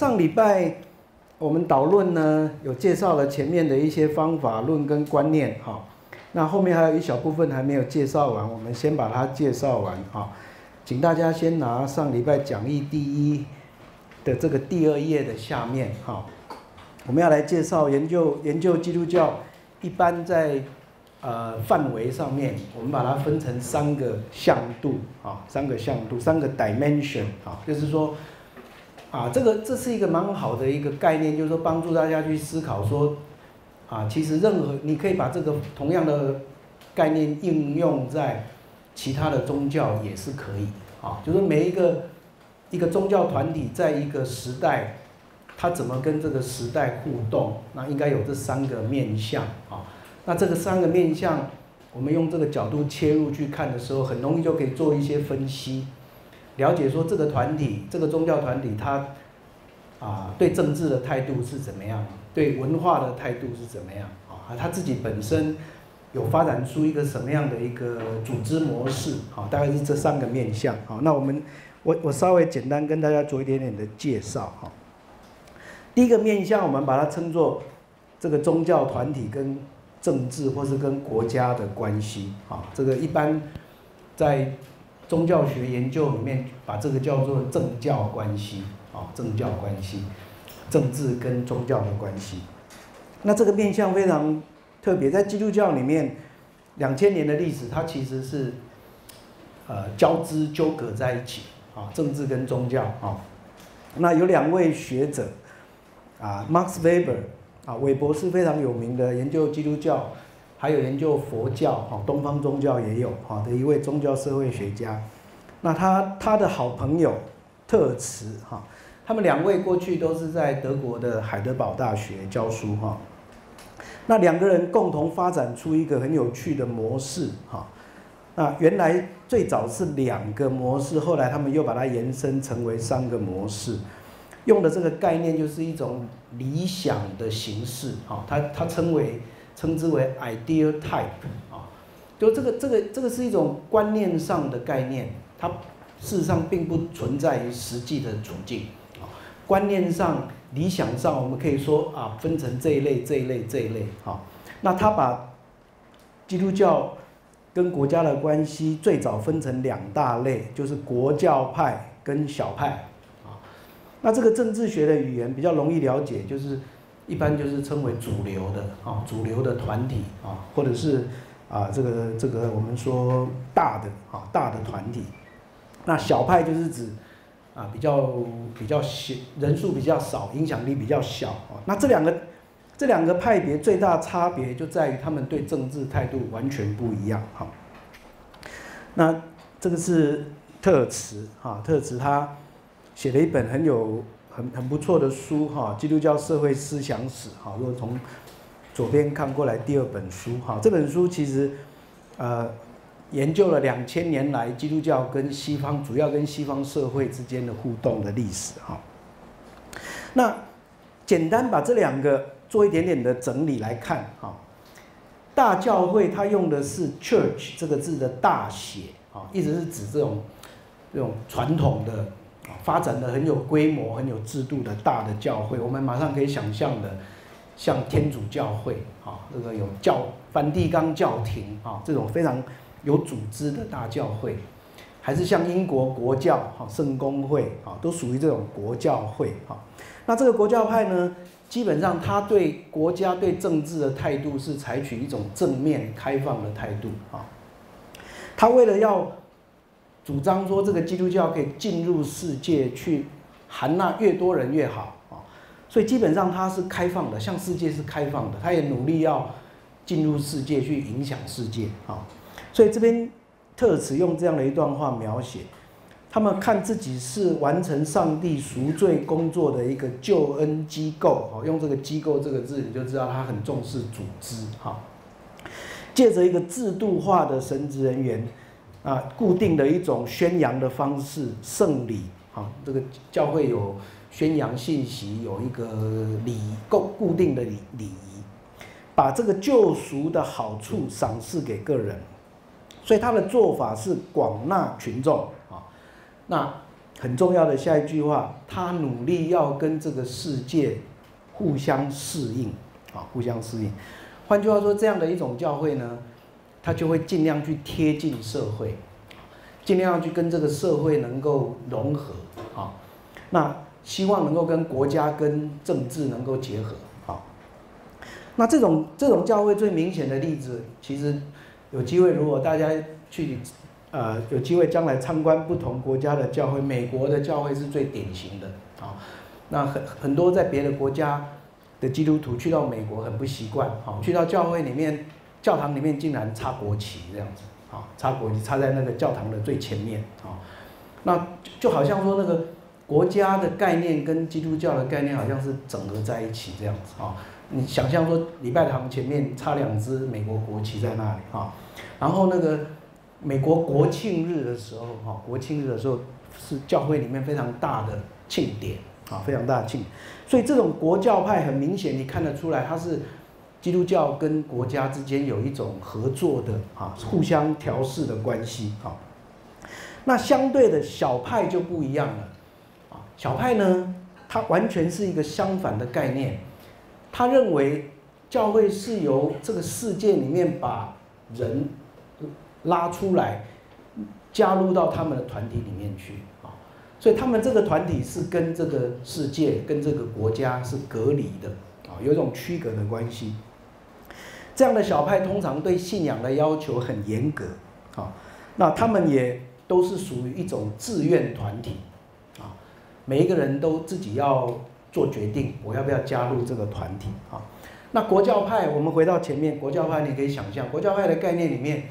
上礼拜我们导论呢，有介绍了前面的一些方法论跟观念哈。那后面还有一小部分还没有介绍完，我们先把它介绍完哈。请大家先拿上礼拜讲义第一的这个第二页的下面哈，我们要来介绍研究研究基督教一般在呃范围上面，我们把它分成三个向度啊，三个向度，三个 dimension 啊，就是说。啊，这个这是一个蛮好的一个概念，就是说帮助大家去思考说，啊，其实任何你可以把这个同样的概念应用在其他的宗教也是可以，啊，就是每一个一个宗教团体在一个时代，它怎么跟这个时代互动，那应该有这三个面向，啊，那这个三个面向，我们用这个角度切入去看的时候，很容易就可以做一些分析。了解说这个团体，这个宗教团体，他啊对政治的态度是怎么样？对文化的态度是怎么样？啊，他自己本身有发展出一个什么样的一个组织模式？好，大概是这三个面向。好，那我们我我稍微简单跟大家做一点点的介绍。哈，第一个面向，我们把它称作这个宗教团体跟政治或是跟国家的关系。啊，这个一般在。宗教学研究里面把这个叫做政教关系，啊，政教关系，政治跟宗教的关系。那这个面向非常特别，在基督教里面，两千年的历史，它其实是呃交织纠葛在一起，啊，政治跟宗教，啊，那有两位学者，啊，Max Weber，啊，韦伯是非常有名的研究基督教。还有研究佛教，哈，东方宗教也有，哈的一位宗教社会学家。那他他的好朋友特尔茨，哈，他们两位过去都是在德国的海德堡大学教书，哈。那两个人共同发展出一个很有趣的模式，哈。那原来最早是两个模式，后来他们又把它延伸成为三个模式，用的这个概念就是一种理想的形式，哈，他他称为。称之为 ideal type 啊，就这个这个这个是一种观念上的概念，它事实上并不存在于实际的处境啊。观念上、理想上，我们可以说啊，分成这一类、这一类、这一类啊。那他把基督教跟国家的关系最早分成两大类，就是国教派跟小派啊。那这个政治学的语言比较容易了解，就是。一般就是称为主流的啊，主流的团体啊，或者是啊这个这个我们说大的啊大的团体，那小派就是指啊比较比较小人数比较少，影响力比较小啊。那这两个这两个派别最大差别就在于他们对政治态度完全不一样哈。那这个是特茨哈，特茨他写了一本很有。很很不错的书哈，《基督教社会思想史》哈，如果从左边看过来，第二本书哈，这本书其实呃研究了两千年来基督教跟西方主要跟西方社会之间的互动的历史哈。那简单把这两个做一点点的整理来看哈，大教会它用的是 church 这个字的大写啊，一直是指这种这种传统的。发展的很有规模、很有制度的大的教会，我们马上可以想象的，像天主教会啊，这个有教梵蒂冈教廷啊，这种非常有组织的大教会，还是像英国国教哈圣公会啊，都属于这种国教会啊。那这个国教派呢，基本上他对国家对政治的态度是采取一种正面开放的态度啊。他为了要主张说这个基督教可以进入世界去含纳越多人越好啊，所以基本上它是开放的，向世界是开放的，他也努力要进入世界去影响世界啊。所以这边特此用这样的一段话描写，他们看自己是完成上帝赎罪工作的一个救恩机构啊，用这个机构这个字你就知道他很重视组织哈，借着一个制度化的神职人员。啊，固定的一种宣扬的方式，圣礼，啊，这个教会有宣扬信息，有一个礼固固定的礼礼仪，把这个救赎的好处赏赐给个人，所以他的做法是广纳群众啊。那很重要的下一句话，他努力要跟这个世界互相适应，啊，互相适应。换句话说，这样的一种教会呢，他就会尽量去贴近社会，尽量去跟这个社会能够融合，啊，那希望能够跟国家跟政治能够结合，好。那这种这种教会最明显的例子，其实有机会，如果大家去。呃，有机会将来参观不同国家的教会，美国的教会是最典型的啊。那很很多在别的国家的基督徒去到美国很不习惯，啊，去到教会里面，教堂里面竟然插国旗这样子，啊，插国旗插在那个教堂的最前面，啊，那就好像说那个国家的概念跟基督教的概念好像是整合在一起这样子，啊，你想象说礼拜堂前面插两只美国国旗在那里，啊，然后那个。美国国庆日的时候，哈，国庆日的时候是教会里面非常大的庆典，啊，非常大的庆，所以这种国教派很明显，你看得出来，它是基督教跟国家之间有一种合作的，啊，互相调试的关系，啊，那相对的小派就不一样了，啊，小派呢，它完全是一个相反的概念，他认为教会是由这个世界里面把人。拉出来，加入到他们的团体里面去啊，所以他们这个团体是跟这个世界、跟这个国家是隔离的啊，有一种区隔的关系。这样的小派通常对信仰的要求很严格啊，那他们也都是属于一种自愿团体啊，每一个人都自己要做决定，我要不要加入这个团体啊？那国教派，我们回到前面，国教派你可以想象，国教派的概念里面。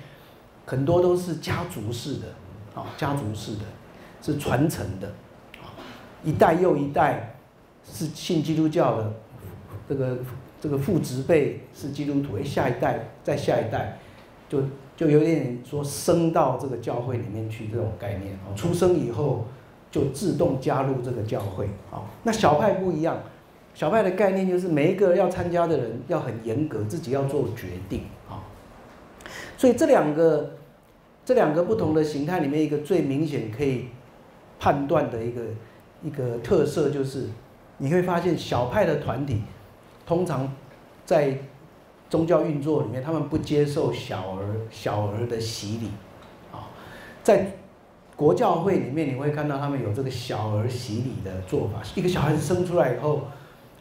很多都是家族式的，啊，家族式的，是传承的，啊，一代又一代是信基督教的，这个这个父执辈是基督徒，哎，下一代再下一代，就就有点说升到这个教会里面去这种概念，出生以后就自动加入这个教会，啊，那小派不一样，小派的概念就是每一个要参加的人要很严格，自己要做决定，啊，所以这两个。这两个不同的形态里面，一个最明显可以判断的一个一个特色就是，你会发现小派的团体通常在宗教运作里面，他们不接受小儿小儿的洗礼啊。在国教会里面，你会看到他们有这个小儿洗礼的做法。一个小孩子生出来以后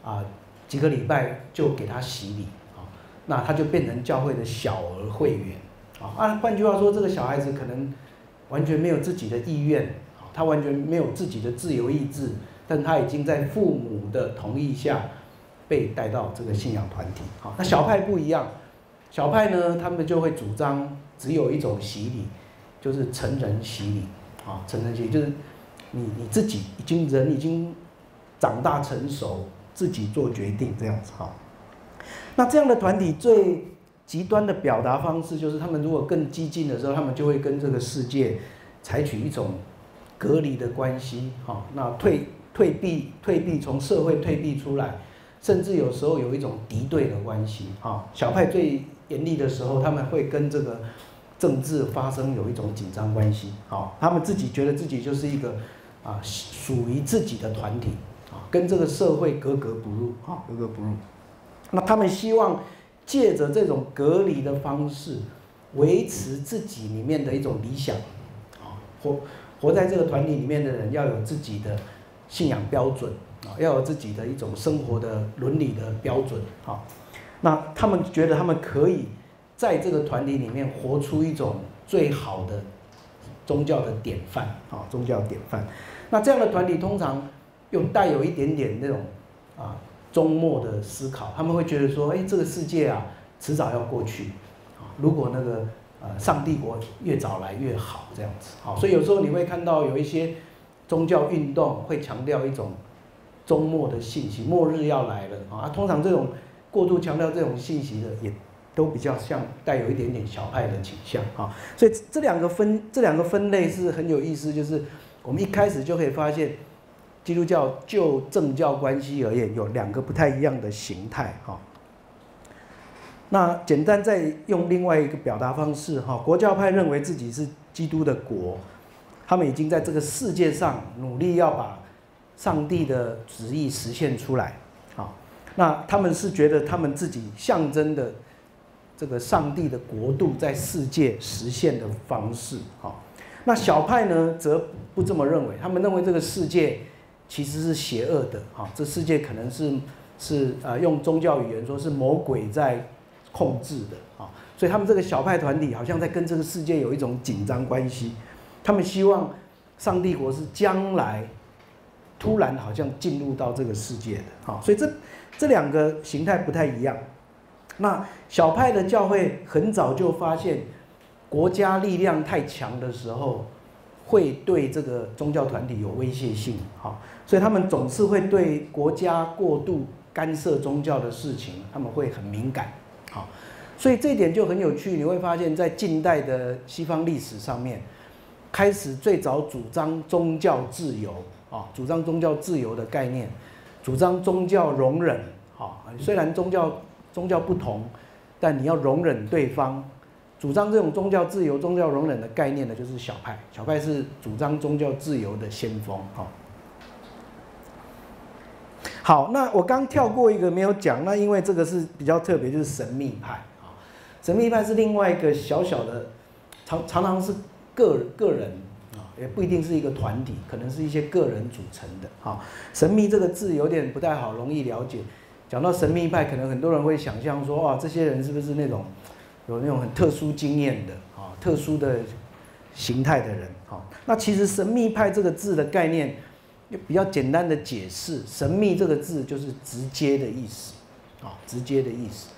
啊，几个礼拜就给他洗礼啊，那他就变成教会的小儿会员。啊，按换句话说，这个小孩子可能完全没有自己的意愿，他完全没有自己的自由意志，但他已经在父母的同意下被带到这个信仰团体。好，那小派不一样，小派呢，他们就会主张只有一种洗礼，就是成人洗礼。啊，成人洗礼就是你你自己已经人已经长大成熟，自己做决定这样子。哈，那这样的团体最。极端的表达方式就是，他们如果更激进的时候，他们就会跟这个世界采取一种隔离的关系，哈，那退退避退避从社会退避出来，甚至有时候有一种敌对的关系，哈，小派最严厉的时候，他们会跟这个政治发生有一种紧张关系，啊，他们自己觉得自己就是一个啊属于自己的团体，啊，跟这个社会格格不入，哈，格格不入，那他们希望。借着这种隔离的方式，维持自己里面的一种理想，啊，活活在这个团体里面的人要有自己的信仰标准，啊，要有自己的一种生活的伦理的标准，啊，那他们觉得他们可以在这个团体里面活出一种最好的宗教的典范，啊，宗教典范。那这样的团体通常又带有一点点那种，啊。终末的思考，他们会觉得说：“哎，这个世界啊，迟早要过去，啊，如果那个呃上帝国越早来越好，这样子，好，所以有时候你会看到有一些宗教运动会强调一种终末的信息，末日要来了啊。通常这种过度强调这种信息的，也都比较像带有一点点小派的倾向啊。所以这两个分这两个分类是很有意思，就是我们一开始就可以发现。基督教就政教关系而言，有两个不太一样的形态哈。那简单再用另外一个表达方式哈，国教派认为自己是基督的国，他们已经在这个世界上努力要把上帝的旨意实现出来。好，那他们是觉得他们自己象征的这个上帝的国度在世界实现的方式。好，那小派呢则不这么认为，他们认为这个世界其实是邪恶的。好，这世界可能是是呃用宗教语言说是魔鬼在控制的。好，所以他们这个小派团体好像在跟这个世界有一种紧张关系。他们希望上帝国是将来突然好像进入到这个世界的，好，所以这这两个形态不太一样。那小派的教会很早就发现，国家力量太强的时候，会对这个宗教团体有威胁性，好，所以他们总是会对国家过度干涉宗教的事情，他们会很敏感，好，所以这一点就很有趣，你会发现在近代的西方历史上面。开始最早主张宗教自由啊，主张宗教自由的概念，主张宗教容忍啊，虽然宗教宗教不同，但你要容忍对方，主张这种宗教自由、宗教容忍的概念的，就是小派。小派是主张宗教自由的先锋啊。好，那我刚跳过一个没有讲，那因为这个是比较特别，就是神秘派啊。神秘派是另外一个小小的，常常常是。个个人，也不一定是一个团体，可能是一些个人组成的。哈，神秘这个字有点不太好，容易了解。讲到神秘派，可能很多人会想象说，哇，这些人是不是那种有那种很特殊经验的啊，特殊的形态的人？哈，那其实神秘派这个字的概念，比较简单的解释，神秘这个字就是直接的意思，啊，直接的意思。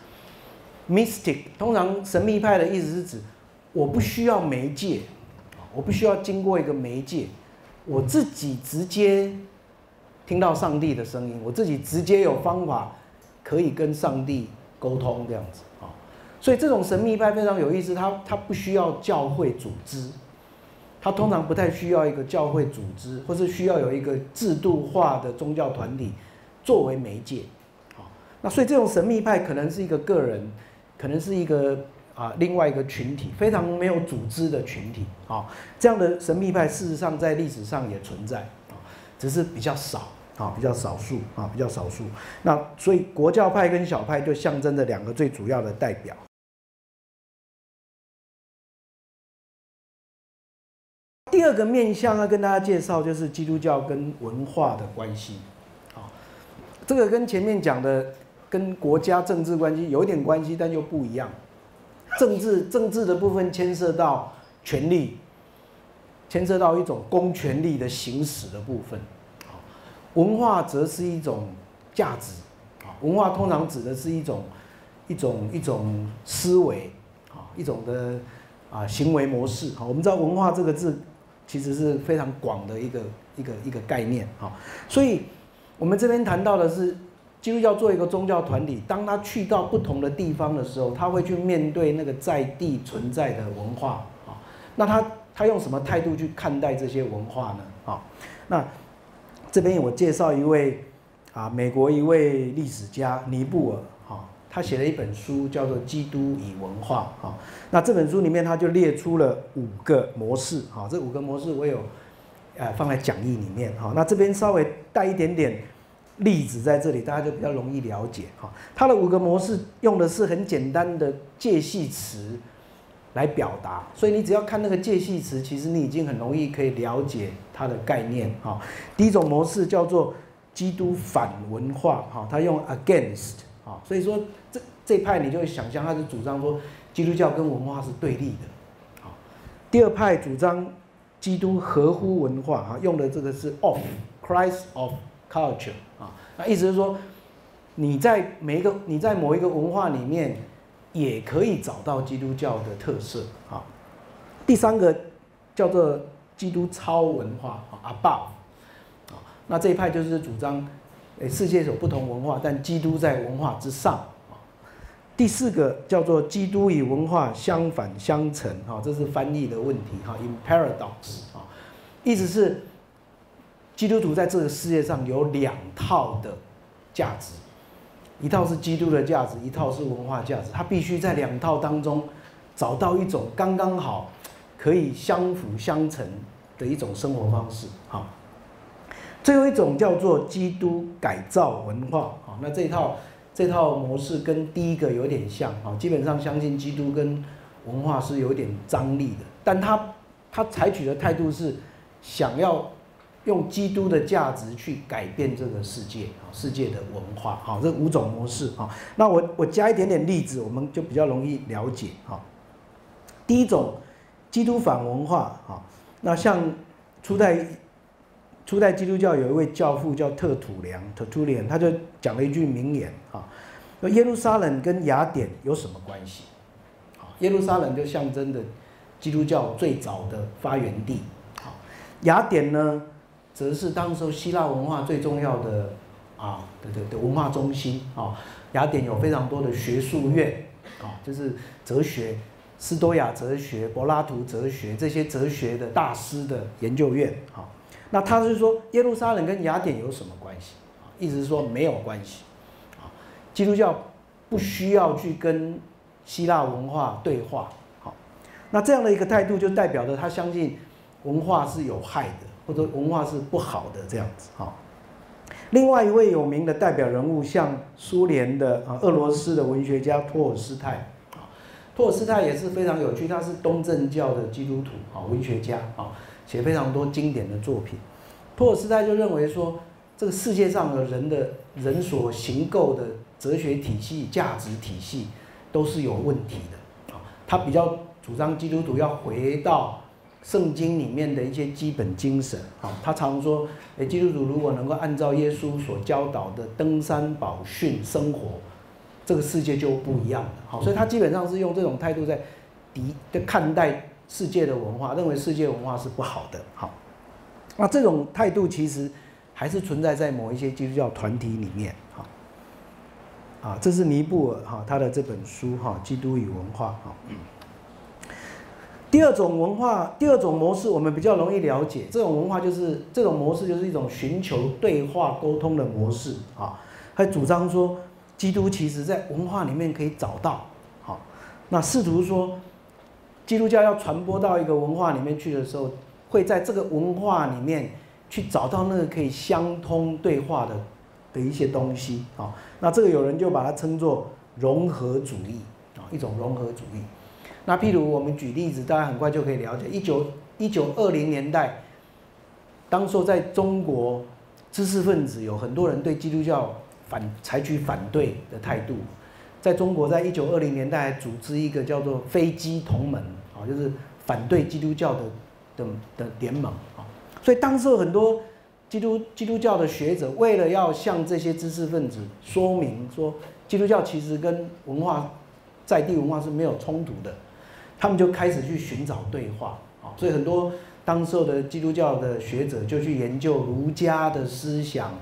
Mystic 通常神秘派的意思是指我不需要媒介。我不需要经过一个媒介，我自己直接听到上帝的声音，我自己直接有方法可以跟上帝沟通这样子啊。所以这种神秘派非常有意思，他他不需要教会组织，他通常不太需要一个教会组织，或是需要有一个制度化的宗教团体作为媒介。好，那所以这种神秘派可能是一个个人，可能是一个。啊，另外一个群体非常没有组织的群体啊，这样的神秘派事实上在历史上也存在啊，只是比较少啊，比较少数啊，比较少数。那所以国教派跟小派就象征着两个最主要的代表。第二个面向要跟大家介绍就是基督教跟文化的关系啊，这个跟前面讲的跟国家政治关系有点关系，但又不一样。政治政治的部分牵涉到权力，牵涉到一种公权力的行使的部分。文化则是一种价值，文化通常指的是一种一种一种思维，啊，一种的啊行为模式。好，我们知道文化这个字其实是非常广的一个一个一个概念，啊，所以我们这边谈到的是。基督教做一个宗教团体，当他去到不同的地方的时候，他会去面对那个在地存在的文化啊。那他他用什么态度去看待这些文化呢？啊，那这边我介绍一位啊，美国一位历史家尼布尔啊，他写了一本书叫做《基督与文化》啊。那这本书里面他就列出了五个模式啊，这五个模式我有呃放在讲义里面哈。那这边稍微带一点点。例子在这里，大家就比较容易了解哈。它的五个模式用的是很简单的介系词来表达，所以你只要看那个介系词，其实你已经很容易可以了解它的概念哈。第一种模式叫做基督反文化哈，它用 against 啊，所以说这这派你就会想象它是主张说基督教跟文化是对立的。好，第二派主张基督合乎文化哈，用的这个是 of Christ of culture。啊，那意思是说，你在每一个你在某一个文化里面，也可以找到基督教的特色啊。第三个叫做基督超文化啊，above 啊，那这一派就是主张，诶，世界有不同文化，但基督在文化之上啊。第四个叫做基督与文化相反相成啊，这是翻译的问题哈，in paradox 啊，意思是。基督徒在这个世界上有两套的价值，一套是基督的价值，一套是文化价值。他必须在两套当中找到一种刚刚好可以相辅相成、的一种生活方式。好，最后一种叫做基督改造文化。好，那这套这套模式跟第一个有点像。好，基本上相信基督跟文化是有点张力的，但他他采取的态度是想要。用基督的价值去改变这个世界啊，世界的文化好，这五种模式啊。那我我加一点点例子，我们就比较容易了解哈。第一种，基督反文化啊。那像初代初代基督教有一位教父叫特土良特土良，他就讲了一句名言啊：说耶路撒冷跟雅典有什么关系？啊，耶路撒冷就象征着基督教最早的发源地。好，雅典呢？则是当时希腊文化最重要的啊，对对对，文化中心啊。雅典有非常多的学术院啊，就是哲学、斯多亚哲学、柏拉图哲学这些哲学的大师的研究院啊。那他是说耶路撒冷跟雅典有什么关系啊？意思是说没有关系啊。基督教不需要去跟希腊文化对话。好，那这样的一个态度就代表着他相信文化是有害的。或者文化是不好的这样子哈。另外一位有名的代表人物，像苏联的啊，俄罗斯的文学家托尔斯泰啊，托尔斯泰也是非常有趣，他是东正教的基督徒啊，文学家啊，写非常多经典的作品。托尔斯泰就认为说，这个世界上的人的人所行构的哲学体系、价值体系都是有问题的啊，他比较主张基督徒要回到。圣经里面的一些基本精神，啊，他常说，诶，基督徒如果能够按照耶稣所教导的登山宝训生活，这个世界就不一样了，好，所以他基本上是用这种态度在敌在看待世界的文化，认为世界文化是不好的，好，那这种态度其实还是存在在某一些基督教团体里面，啊，这是尼布尔哈他的这本书哈，《基督与文化》哈。第二种文化，第二种模式，我们比较容易了解。这种文化就是这种模式，就是一种寻求对话沟通的模式啊。还主张说，基督其实在文化里面可以找到。好，那试图说，基督教要传播到一个文化里面去的时候，会在这个文化里面去找到那个可以相通对话的的一些东西啊。那这个有人就把它称作融合主义啊，一种融合主义。那譬如我们举例子，大家很快就可以了解。一九一九二零年代，当时候在中国，知识分子有很多人对基督教反采取反对的态度。在中国，在一九二零年代组织一个叫做“飞机同盟”啊，就是反对基督教的的的联盟啊。所以当时很多基督基督教的学者，为了要向这些知识分子说明说，基督教其实跟文化在地文化是没有冲突的。他们就开始去寻找对话。啊，所以很多当时候的基督教的学者就去研究儒家的思想，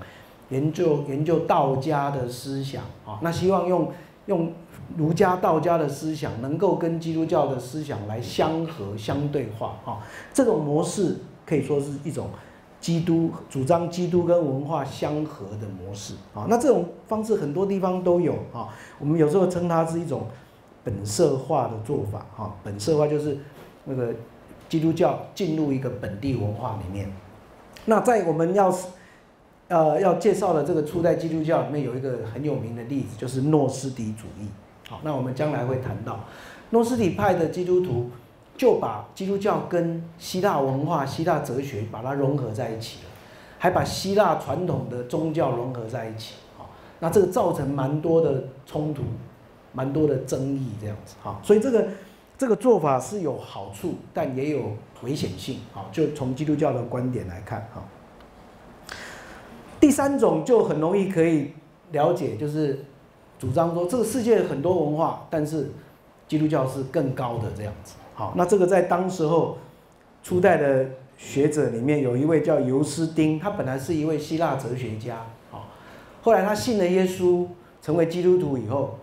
研究研究道家的思想。啊，那希望用用儒家道家的思想能够跟基督教的思想来相合相对化。啊，这种模式可以说是一种基督主张基督跟文化相合的模式。啊，那这种方式很多地方都有。啊，我们有时候称它是一种。本色化的做法，哈，本色化就是那个基督教进入一个本地文化里面。那在我们要呃要介绍的这个初代基督教里面，有一个很有名的例子，就是诺斯底主义。好，那我们将来会谈到诺斯底派的基督徒就把基督教跟希腊文化、希腊哲学把它融合在一起了，还把希腊传统的宗教融合在一起。好，那这个造成蛮多的冲突。蛮多的争议这样子哈，所以这个这个做法是有好处，但也有危险性啊。就从基督教的观点来看哈，第三种就很容易可以了解，就是主张说这个世界很多文化，但是基督教是更高的这样子。好，那这个在当时候初代的学者里面有一位叫尤斯丁，他本来是一位希腊哲学家，好，后来他信了耶稣，成为基督徒以后。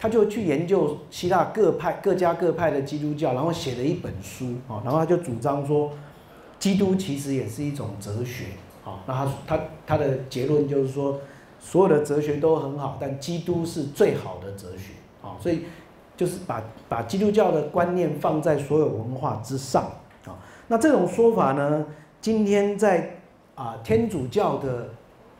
他就去研究希腊各派各家各派的基督教，然后写了一本书啊，然后他就主张说，基督其实也是一种哲学啊。那他他他的结论就是说，所有的哲学都很好，但基督是最好的哲学啊。所以就是把把基督教的观念放在所有文化之上啊。那这种说法呢，今天在啊天主教的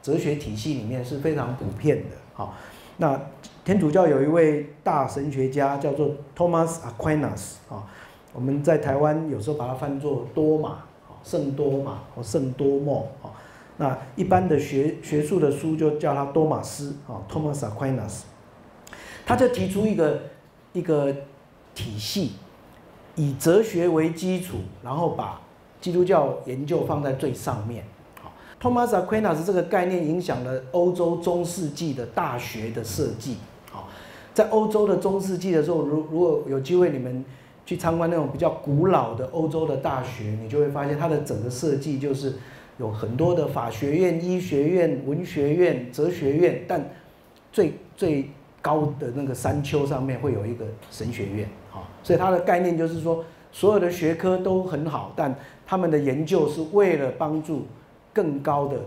哲学体系里面是非常普遍的。好，那天主教有一位大神学家叫做 Thomas Aquinas 啊，我们在台湾有时候把它翻作多马，圣多马或圣多默啊。那一般的学学术的书就叫他多马斯啊，Thomas Aquinas，他就提出一个一个体系，以哲学为基础，然后把基督教研究放在最上面。好，Thomas Aquinas 这个概念影响了欧洲中世纪的大学的设计。在欧洲的中世纪的时候，如如果有机会你们去参观那种比较古老的欧洲的大学，你就会发现它的整个设计就是。有很多的法学院、医学院、文学院、哲学院，但最最高的那个山丘上面会有一个神学院，啊，所以它的概念就是说，所有的学科都很好，但他们的研究是为了帮助更高的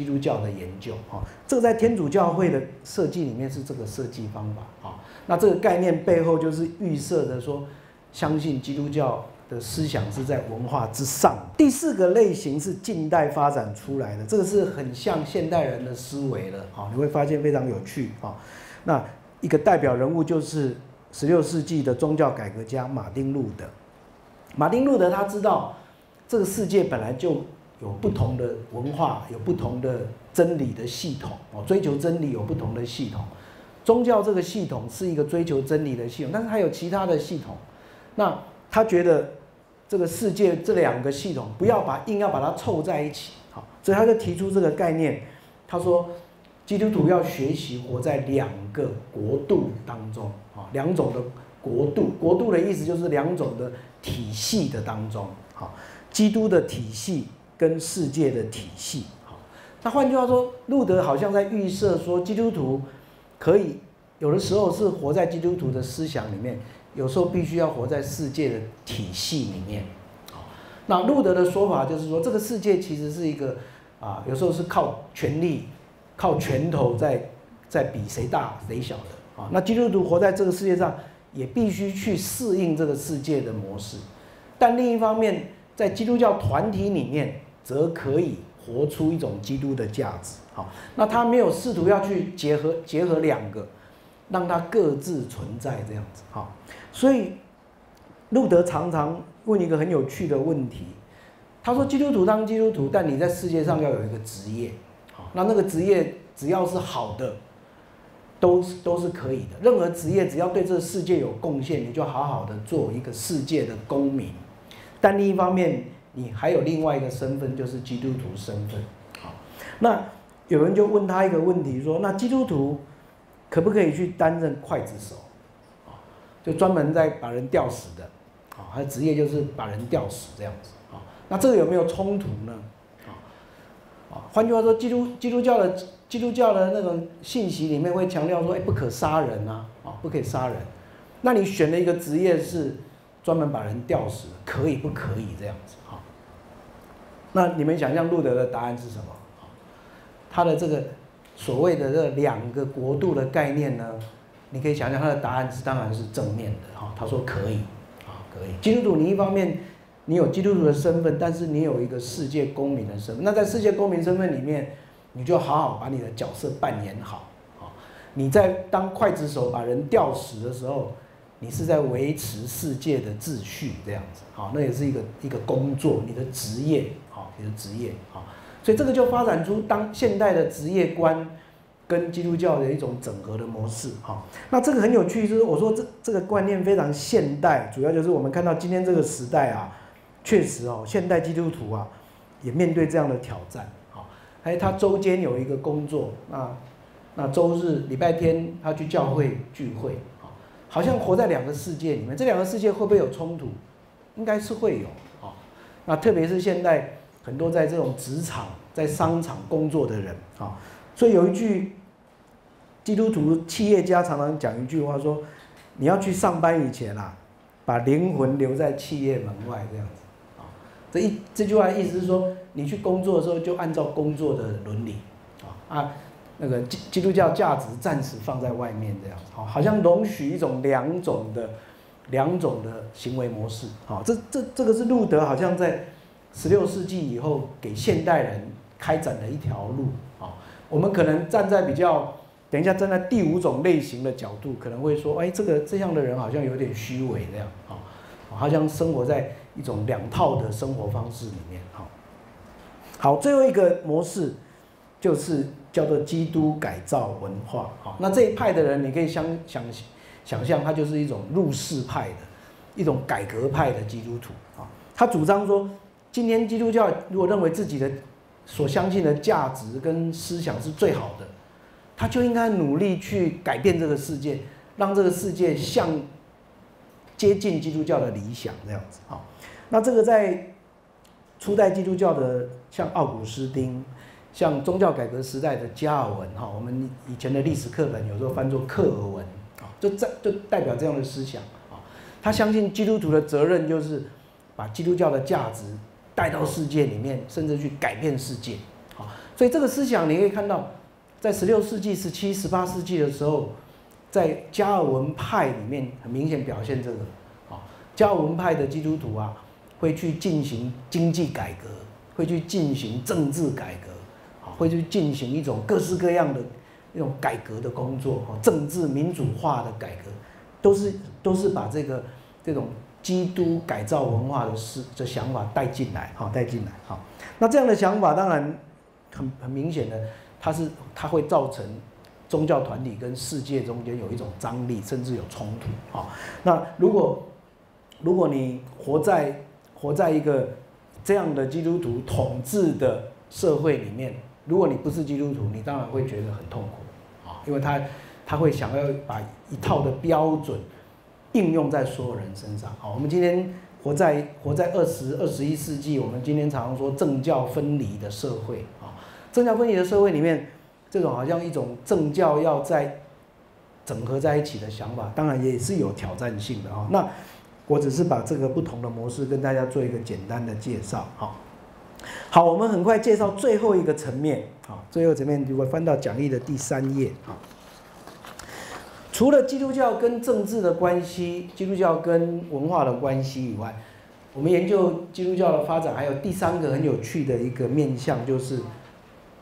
基督教的研究，啊，这个在天主教会的设计里面是这个设计方法，啊，那这个概念背后就是预设的说，相信基督教。的思想是在文化之上。第四个类型是近代发展出来的，这个是很像现代人的思维了啊，你会发现非常有趣啊。那一个代表人物就是十六世纪的宗教改革家马丁路德。马丁路德他知道这个世界本来就有不同的文化，有不同的真理的系统哦，追求真理有不同的系统。宗教这个系统是一个追求真理的系统，但是还有其他的系统。那他觉得。这个世界这两个系统不要把硬要把它凑在一起，好，所以他就提出这个概念。他说，基督徒要学习活在两个国度当中，啊，两种的国度，国度的意思就是两种的体系的当中，好，基督的体系跟世界的体系，好。那换句话说，路德好像在预设说，基督徒可以有的时候是活在基督徒的思想里面。有时候必须要活在世界的体系里面，好，那路德的说法就是说，这个世界其实是一个啊，有时候是靠权力、靠拳头在在比谁大谁小的啊。那基督徒活在这个世界上，也必须去适应这个世界的模式，但另一方面，在基督教团体里面，则可以活出一种基督的价值。好，那他没有试图要去结合结合两个。让它各自存在这样子，好，所以路德常常问一个很有趣的问题，他说：基督徒当基督徒，但你在世界上要有一个职业，好，那那个职业只要是好的，都是都是可以的。任何职业只要对这个世界有贡献，你就好好的做一个世界的公民。但另一方面，你还有另外一个身份，就是基督徒身份。好，那有人就问他一个问题，说：那基督徒？可不可以去担任刽子手，啊，就专门在把人吊死的，啊，他的职业就是把人吊死这样子，啊，那这个有没有冲突呢？啊，啊，换句话说，基督基督教的基督教的那种信息里面会强调说，哎，不可杀人啊，啊，不可以杀人，那你选了一个职业是专门把人吊死，可以不可以这样子？那你们想象路德的答案是什么？他的这个。所谓的这两个国度的概念呢，你可以想想他的答案是当然是正面的哈。他说可以，啊可以。基督徒你一方面你有基督徒的身份，但是你有一个世界公民的身份。那在世界公民身份里面，你就好好把你的角色扮演好啊。你在当刽子手把人吊死的时候，你是在维持世界的秩序这样子，好，那也是一个一个工作，你的职业，你的职业，好。所以这个就发展出当现代的职业观跟基督教的一种整合的模式，哈。那这个很有趣，就是我说这这个观念非常现代，主要就是我们看到今天这个时代啊，确实哦，现代基督徒啊也面对这样的挑战，啊。还有他周间有一个工作，那那周日礼拜天他去教会聚会，好，好像活在两个世界里面，这两个世界会不会有冲突？应该是会有，啊。那特别是现在。很多在这种职场、在商场工作的人啊，所以有一句基督徒企业家常常讲一句话说：“你要去上班以前啊，把灵魂留在企业门外这样子。”啊，这一这句话意思是说，你去工作的时候就按照工作的伦理啊啊，那个基基督教价值暂时放在外面这样子，好，好像容许一种两种的两种的行为模式。好，这这这个是路德好像在。十六世纪以后给现代人开展的一条路啊。我们可能站在比较，等一下站在第五种类型的角度，可能会说，哎，这个这样的人好像有点虚伪那样啊，好像生活在一种两套的生活方式里面哈。好，最后一个模式就是叫做基督改造文化啊。那这一派的人，你可以想想想象，他就是一种入世派的一种改革派的基督徒啊。他主张说，今天基督教如果认为自己的所相信的价值跟思想是最好的，他就应该努力去改变这个世界，让这个世界向接近基督教的理想这样子啊。那这个在初代基督教的像奥古斯丁，像宗教改革时代的加尔文哈，我们以前的历史课本有时候翻作克尔文啊，就在就代表这样的思想啊。他相信基督徒的责任就是把基督教的价值带到世界里面，甚至去改变世界好。所以这个思想你可以看到，在十六世纪、十七、十八世纪的时候，在加尔文派里面很明显表现这个好，加尔文派的基督徒啊。会去进行经济改革，会去进行政治改革，啊，会去进行一种各式各样的那种改革的工作，哈，政治民主化的改革，都是都是把这个这种基督改造文化的思的想法带进来，哈，带进来，哈。那这样的想法当然很很明显的，它是它会造成宗教团体跟世界中间有一种张力，甚至有冲突，啊。那如果如果你活在活在一个这样的基督徒统治的社会里面，如果你不是基督徒，你当然会觉得很痛苦啊，因为他他会想要把一套的标准应用在所有人身上。好，我们今天活在活在二十二十一世纪，我们今天常常说政教分离的社会啊，政教分离的社会里面，这种好像一种政教要在整合在一起的想法，当然也是有挑战性的啊。那我只是把这个不同的模式跟大家做一个简单的介绍，好，好，我们很快介绍最后一个层面，好，最后层面如果翻到讲义的第三页，啊，除了基督教跟政治的关系，基督教跟文化的关系以外，我们研究基督教的发展，还有第三个很有趣的一个面向，就是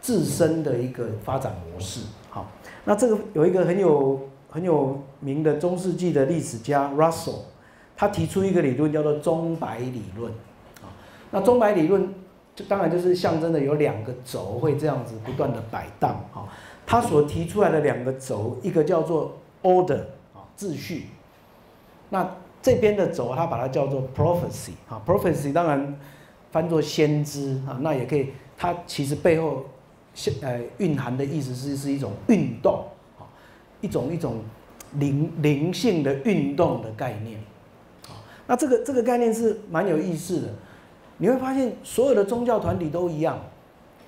自身的一个发展模式，好，那这个有一个很有很有名的中世纪的历史家 Russell。他提出一个理论叫做钟摆理论，啊，那钟摆理论就当然就是象征的有两个轴会这样子不断的摆荡，啊，他所提出来的两个轴，一个叫做 order，啊，秩序，那这边的轴它把它叫做 prophecy，啊，prophecy 当然翻作先知，啊，那也可以，它其实背后呃蕴含的意思是是一种运动，啊，一种一种灵灵性的运动的概念啊。那这个这个概念是蛮有意思的，你会发现所有的宗教团体都一样，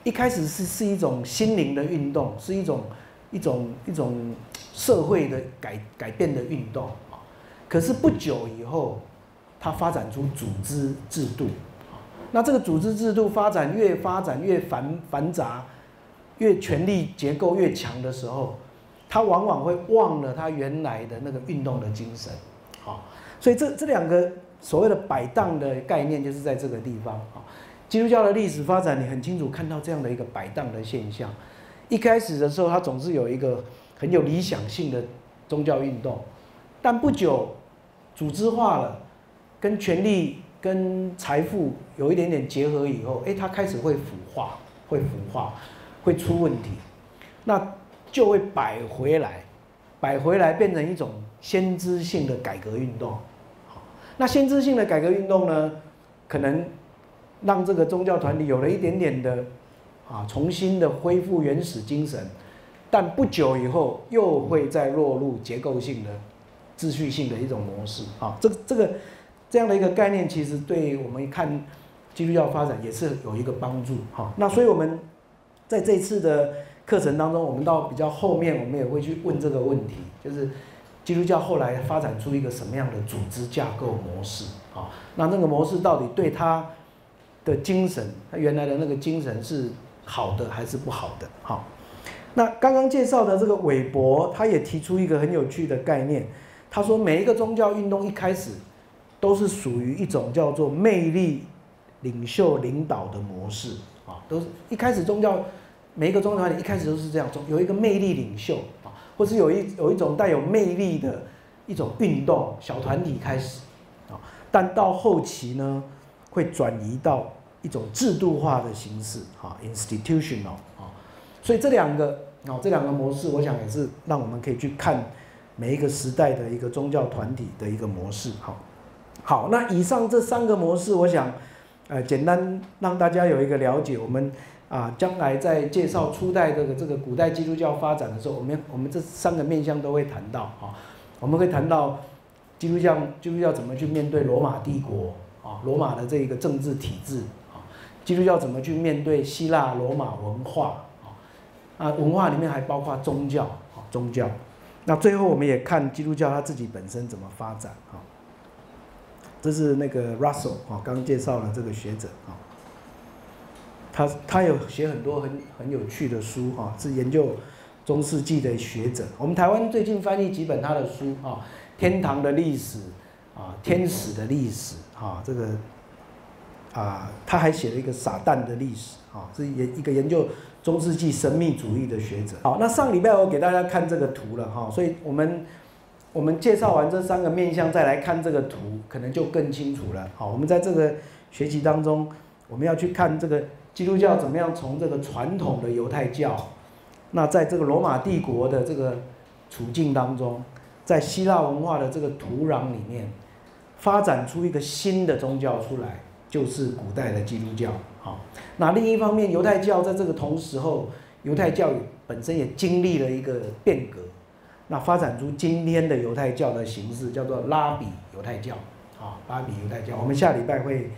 一开始是是一种心灵的运动，是一种一种一种社会的改改变的运动啊。可是不久以后，它发展出组织制度啊。那这个组织制度发展越发展越繁繁杂，越权力结构越强的时候，它往往会忘了它原来的那个运动的精神，好。所以这这两个所谓的摆荡的概念，就是在这个地方啊。基督教的历史发展，你很清楚看到这样的一个摆荡的现象。一开始的时候，它总是有一个很有理想性的宗教运动，但不久组织化了，跟权力、跟财富有一点点结合以后，哎，它开始会腐化，会腐化，会出问题，那就会摆回来，摆回来变成一种先知性的改革运动。那先知性的改革运动呢，可能让这个宗教团体有了一点点的啊，重新的恢复原始精神，但不久以后又会再落入结构性的、秩序性的一种模式啊。这这个这样的一个概念，其实对我们看基督教发展也是有一个帮助哈。那所以我们在这次的课程当中，我们到比较后面，我们也会去问这个问题，就是。基督教后来发展出一个什么样的组织架构模式啊？那那个模式到底对他的精神，他原来的那个精神是好的还是不好的？好，那刚刚介绍的这个韦伯，他也提出一个很有趣的概念。他说，每一个宗教运动一开始都是属于一种叫做魅力领袖领导的模式啊，都是一开始宗教每一个宗教团体一开始都是这样，有一个魅力领袖啊，或是有一有一种带有魅力的一种运动小团体开始啊，但到后期呢，会转移到一种制度化的形式啊，institutional 啊，所以这两个啊这两个模式，我想也是让我们可以去看每一个时代的一个宗教团体的一个模式好。好，那以上这三个模式，我想，呃，简单让大家有一个了解。我们啊，将来在介绍初代这个这个古代基督教发展的时候，我们我们这三个面向都会谈到啊。我们会谈到基督教基督教怎么去面对罗马帝国啊，罗马的这一个政治体制啊，基督教怎么去面对希腊罗马文化啊，文化里面还包括宗教啊，宗教。那最后我们也看基督教它自己本身怎么发展啊。这是那个 Russell 啊，刚介绍了这个学者啊，他他有写很多很很有趣的书哈，是研究中世纪的学者。我们台湾最近翻译几本他的书啊，《天堂的历史》啊，《天使的历史》啊，这个啊，他还写了一个撒旦的历史啊，是研一个研究中世纪神秘主义的学者。好，那上礼拜我给大家看这个图了哈，所以我们。我们介绍完这三个面相，再来看这个图，可能就更清楚了。好，我们在这个学习当中，我们要去看这个基督教怎么样从这个传统的犹太教，那在这个罗马帝国的这个处境当中，在希腊文化的这个土壤里面，发展出一个新的宗教出来，就是古代的基督教。好，那另一方面，犹太教在这个同时候，犹太教本身也经历了一个变革。那发展出今天的犹太教的形式，叫做拉比犹太教，啊，拉比犹太教。我们下礼拜会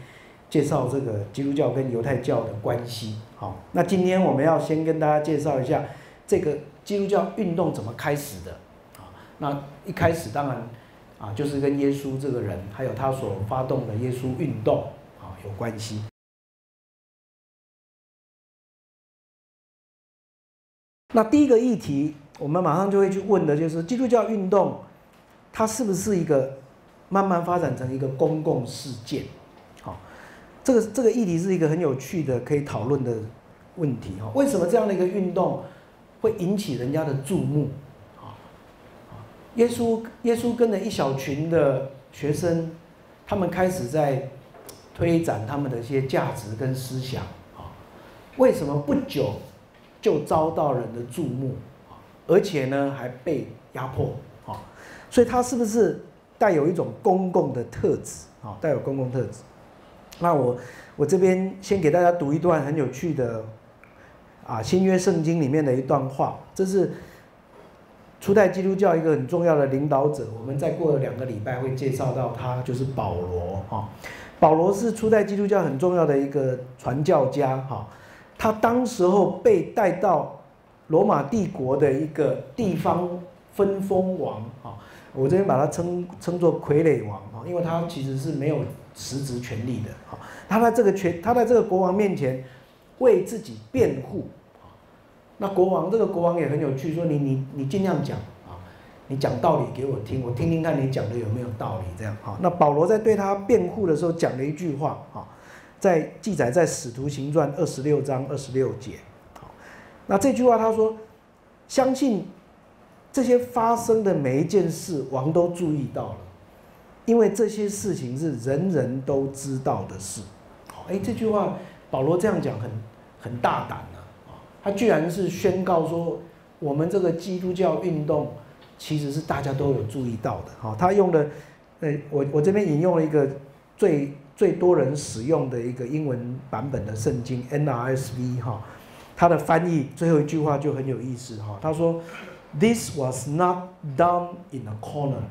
介绍这个基督教跟犹太教的关系。好，那今天我们要先跟大家介绍一下这个基督教运动怎么开始的。啊，那一开始当然啊，就是跟耶稣这个人，还有他所发动的耶稣运动啊有关系。那第一个议题。我们马上就会去问的，就是基督教运动，它是不是一个慢慢发展成一个公共事件？好，这个这个议题是一个很有趣的可以讨论的问题哈。为什么这样的一个运动会引起人家的注目？啊耶稣耶稣跟着一小群的学生，他们开始在推展他们的一些价值跟思想啊。为什么不久就遭到人的注目？而且呢，还被压迫，啊，所以它是不是带有一种公共的特质？啊，带有公共特质。那我我这边先给大家读一段很有趣的，啊，新约圣经里面的一段话，这是初代基督教一个很重要的领导者。我们再过了两个礼拜会介绍到他，就是保罗，哈，保罗是初代基督教很重要的一个传教家，哈，他当时候被带到。罗马帝国的一个地方分封王啊，我这边把它称称作傀儡王啊，因为他其实是没有实质权力的啊。他在这个权，他在这个国王面前为自己辩护啊。那国王这个国王也很有趣，说你你你尽量讲啊，你讲道理给我听，我听听看你讲的有没有道理这样啊。那保罗在对他辩护的时候讲了一句话啊，在记载在使徒行传二十六章二十六节。那这句话他说，相信这些发生的每一件事，王都注意到了，因为这些事情是人人都知道的事。好，哎，这句话保罗这样讲很很大胆啊，他居然是宣告说，我们这个基督教运动其实是大家都有注意到的。好，他用的，呃，我我这边引用了一个最最多人使用的一个英文版本的圣经 NRSV 哈。他的翻译最后一句话就很有意思哈，他说：“This was not done in a corner。”，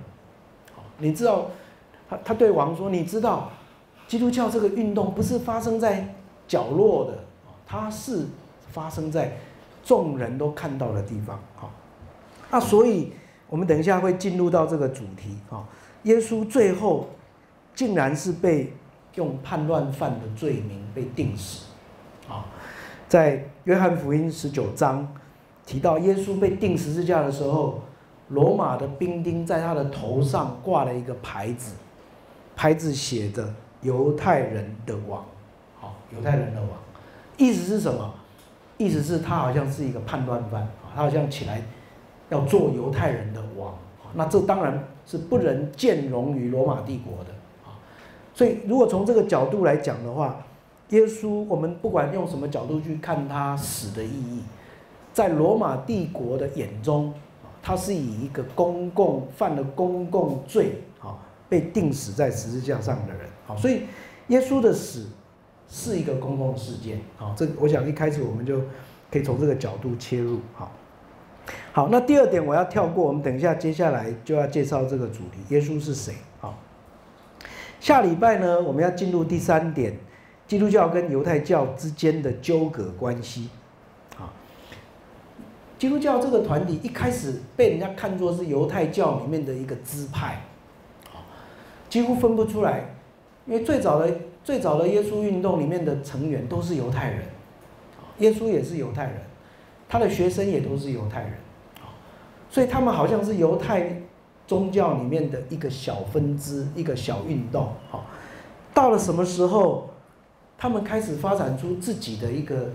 你知道，他他对王说：“你知道，基督教这个运动不是发生在角落的，它是发生在众人都看到的地方。”哈，那所以我们等一下会进入到这个主题哈。耶稣最后竟然是被用叛乱犯的罪名被定死，啊。在约翰福音十九章提到，耶稣被定十字架的时候，罗马的兵丁在他的头上挂了一个牌子，牌子写着“犹太人的王”。好，犹太人的王。意思是什么？意思是他好像是一个叛乱犯啊，他好像起来要做犹太人的王。那这当然是不能兼容于罗马帝国的。所以如果从这个角度来讲的话，耶稣我们不管用什么角度去看他死的意义，在罗马帝国的眼中他是以一个公共犯了公共罪啊，被钉死在十字架上的人啊。所以耶稣的死。是一个公共事件，啊，这我想一开始我们就可以从这个角度切入，好，好，那第二点我要跳过，我们等一下接下来就要介绍这个主题，耶稣是谁？下礼拜呢，我们要进入第三点，基督教跟犹太教之间的纠葛关系，好，基督教这个团体一开始被人家看作是犹太教里面的一个支派，几乎分不出来，因为最早的。最早的耶稣运动里面的成员都是犹太人，耶稣也是犹太人，他的学生也都是犹太人，所以他们好像是犹太宗教里面的一个小分支，一个小运动。好，到了什么时候，他们开始发展出自己的一个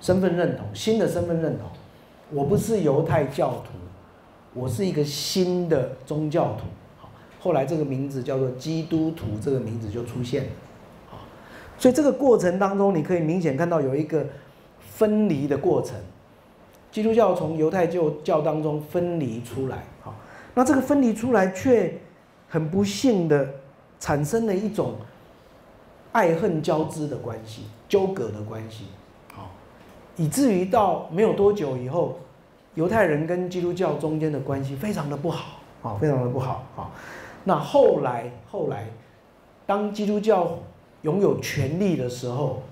身份认同，新的身份认同。我不是犹太教徒，我是一个新的宗教徒。好，后来这个名字叫做基督徒，这个名字就出现了。所以这个过程当中，你可以明显看到有一个分离的过程，基督教从犹太教教当中分离出来，好，那这个分离出来却很不幸的产生了一种爱恨交织的关系、纠葛的关系，好，以至于到没有多久以后，犹太人跟基督教中间的关系非常的不好，啊，非常的不好，啊，那后来后来当基督教拥有权力的时候，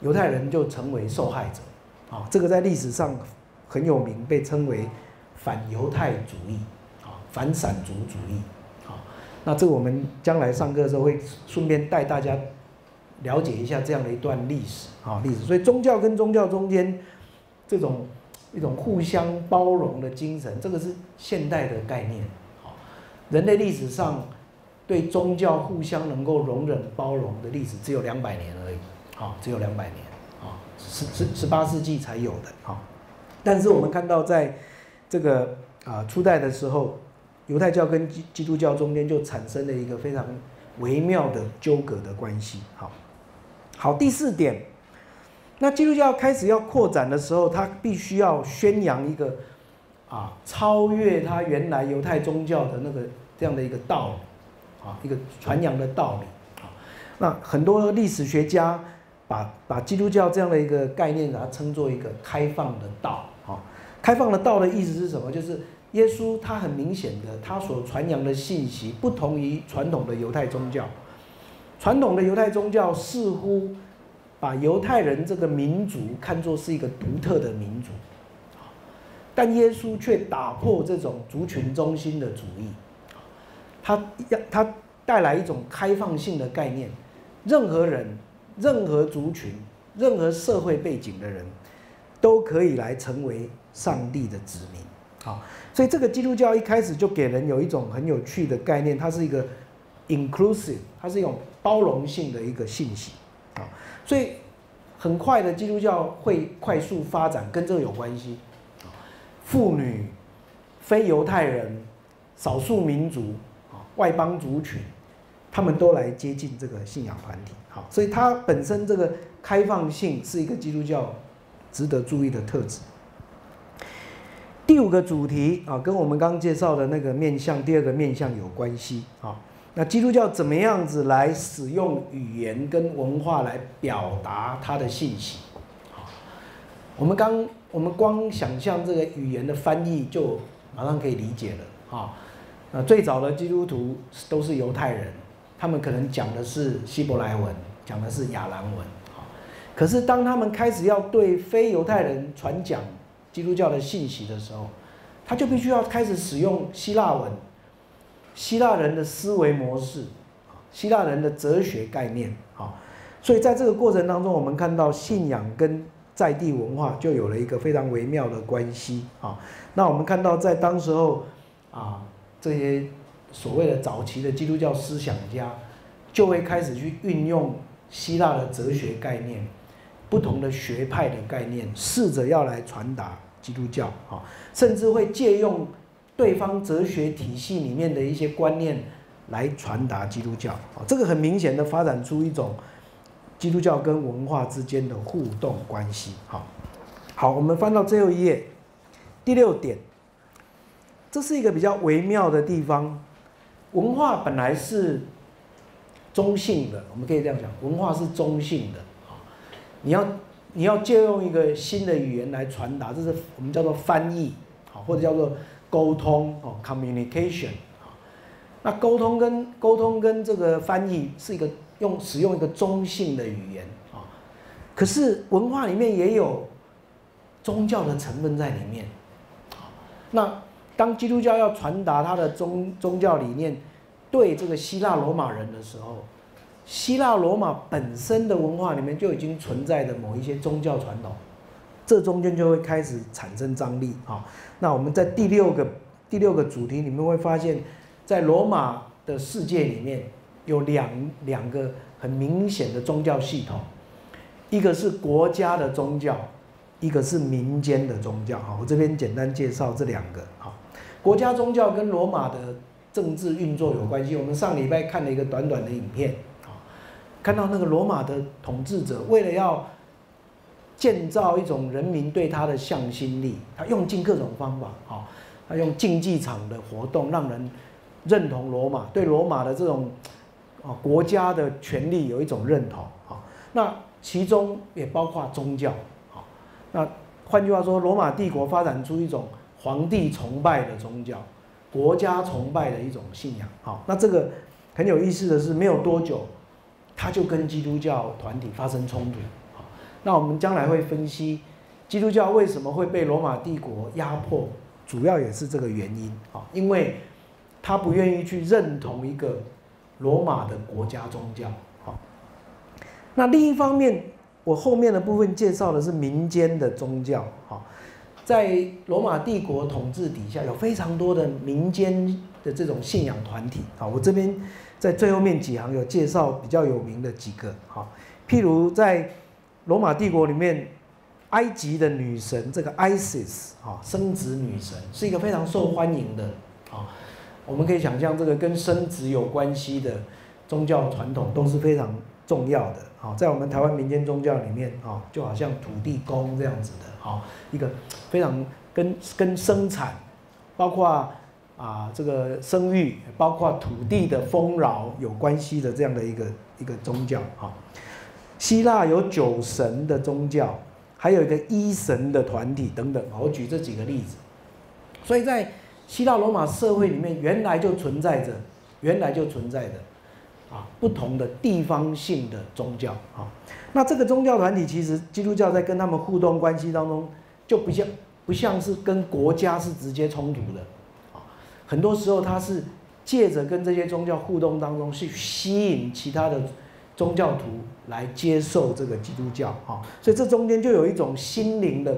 犹太人就成为受害者，啊，这个在历史上很有名，被称为反犹太主义，啊，反闪族主义，好，那这个我们将来上课的时候会顺便带大家了解一下这样的一段历史，啊，历史。所以宗教跟宗教中间这种一种互相包容的精神，这个是现代的概念，好，人类历史上。对宗教互相能够容忍包容的历史只有两百年而已，好，只有两百年，啊，十十十八世纪才有的，好，但是我们看到在这个啊初代的时候，犹太教跟基基督教中间就产生了一个非常微妙的纠葛的关系，好，好，第四点，那基督教开始要扩展的时候，它必须要宣扬一个啊超越它原来犹太宗教的那个这样的一个道理。啊，一个传扬的道理啊，那很多历史学家把把基督教这样的一个概念，把它称作一个开放的道啊。开放的道的意思是什么？就是耶稣他很明显的，他所传扬的信息不同于传统的犹太宗教。传统的犹太宗教似乎把犹太人这个民族看作是一个独特的民族，但耶稣却打破这种族群中心的主义。他要他带来一种开放性的概念，任何人、任何族群、任何社会背景的人，都可以来成为上帝的子民。好，所以这个基督教一开始就给人有一种很有趣的概念，它是一个 inclusive，它是一种包容性的一个信息。啊，所以很快的基督教会快速发展，跟这个有关系。妇女、非犹太人、少数民族啊。外邦族群，他们都来接近这个信仰团体，好，所以它本身这个开放性是一个基督教值得注意的特质。第五个主题啊，跟我们刚刚介绍的那个面向第二个面向有关系啊。那基督教怎么样子来使用语言跟文化来表达它的信息？好，我们刚我们光想象这个语言的翻译就马上可以理解了啊。那最早的基督徒都是犹太人，他们可能讲的是希伯来文，讲的是亚兰文，可是当他们开始要对非犹太人传讲基督教的信息的时候，他就必须要开始使用希腊文，希腊人的思维模式，希腊人的哲学概念，好。所以在这个过程当中，我们看到信仰跟在地文化就有了一个非常微妙的关系，啊。那我们看到在当时候，啊。这些所谓的早期的基督教思想家，就会开始去运用希腊的哲学概念、不同的学派的概念，试着要来传达基督教啊，甚至会借用对方哲学体系里面的一些观念来传达基督教啊。这个很明显的发展出一种基督教跟文化之间的互动关系。好，好，我们翻到最后一页，第六点，这是一个比较微妙的地方。文化本来是中性的，我们可以这样讲，文化是中性的。你要你要借用一个新的语言来传达，这是我们叫做翻译，好，或者叫做沟通哦，communication 啊。那沟通跟沟通跟这个翻译是一个用使用一个中性的语言啊。可是文化里面也有宗教的成分在里面，那。当基督教要传达它的宗宗教理念对这个希腊罗马人的时候，希腊罗马本身的文化里面就已经存在着某一些宗教传统，这中间就会开始产生张力啊。那我们在第六个第六个主题里面会发现，在罗马的世界里面有两两个很明显的宗教系统，一个是国家的宗教，一个是民间的宗教。好，我这边简单介绍这两个。哈。国家宗教跟罗马的政治运作有关系。我们上礼拜看了一个短短的影片，看到那个罗马的统治者为了要建造一种人民对他的向心力，他用尽各种方法，啊，他用竞技场的活动让人认同罗马，对罗马的这种啊国家的权力有一种认同，啊，那其中也包括宗教，啊，那换句话说，罗马帝国发展出一种。皇帝崇拜的宗教，国家崇拜的一种信仰。好，那这个很有意思的是，没有多久，他就跟基督教团体发生冲突。好，那我们将来会分析基督教为什么会被罗马帝国压迫，主要也是这个原因。好，因为他不愿意去认同一个罗马的国家宗教。好，那另一方面，我后面的部分介绍的是民间的宗教。好。在罗马帝国统治底下，有非常多的民间的这种信仰团体啊。我这边在最后面几行有介绍比较有名的几个哈，譬如在罗马帝国里面，埃及的女神这个 Isis 啊，生殖女神是一个非常受欢迎的啊。我们可以想象，这个跟生殖有关系的宗教传统都是非常重要的啊。在我们台湾民间宗教里面啊，就好像土地公这样子的。好，一个非常跟跟生产，包括啊这个生育，包括土地的丰饶有关系的这样的一个一个宗教。哈，希腊有酒神的宗教，还有一个医神的团体等等。我举这几个例子。所以在希腊罗马社会里面，原来就存在着，原来就存在着啊不同的地方性的宗教。啊。那这个宗教团体其实基督教在跟他们互动关系当中，就不像不像是跟国家是直接冲突的，很多时候他是借着跟这些宗教互动当中，去吸引其他的宗教徒来接受这个基督教，啊，所以这中间就有一种心灵的、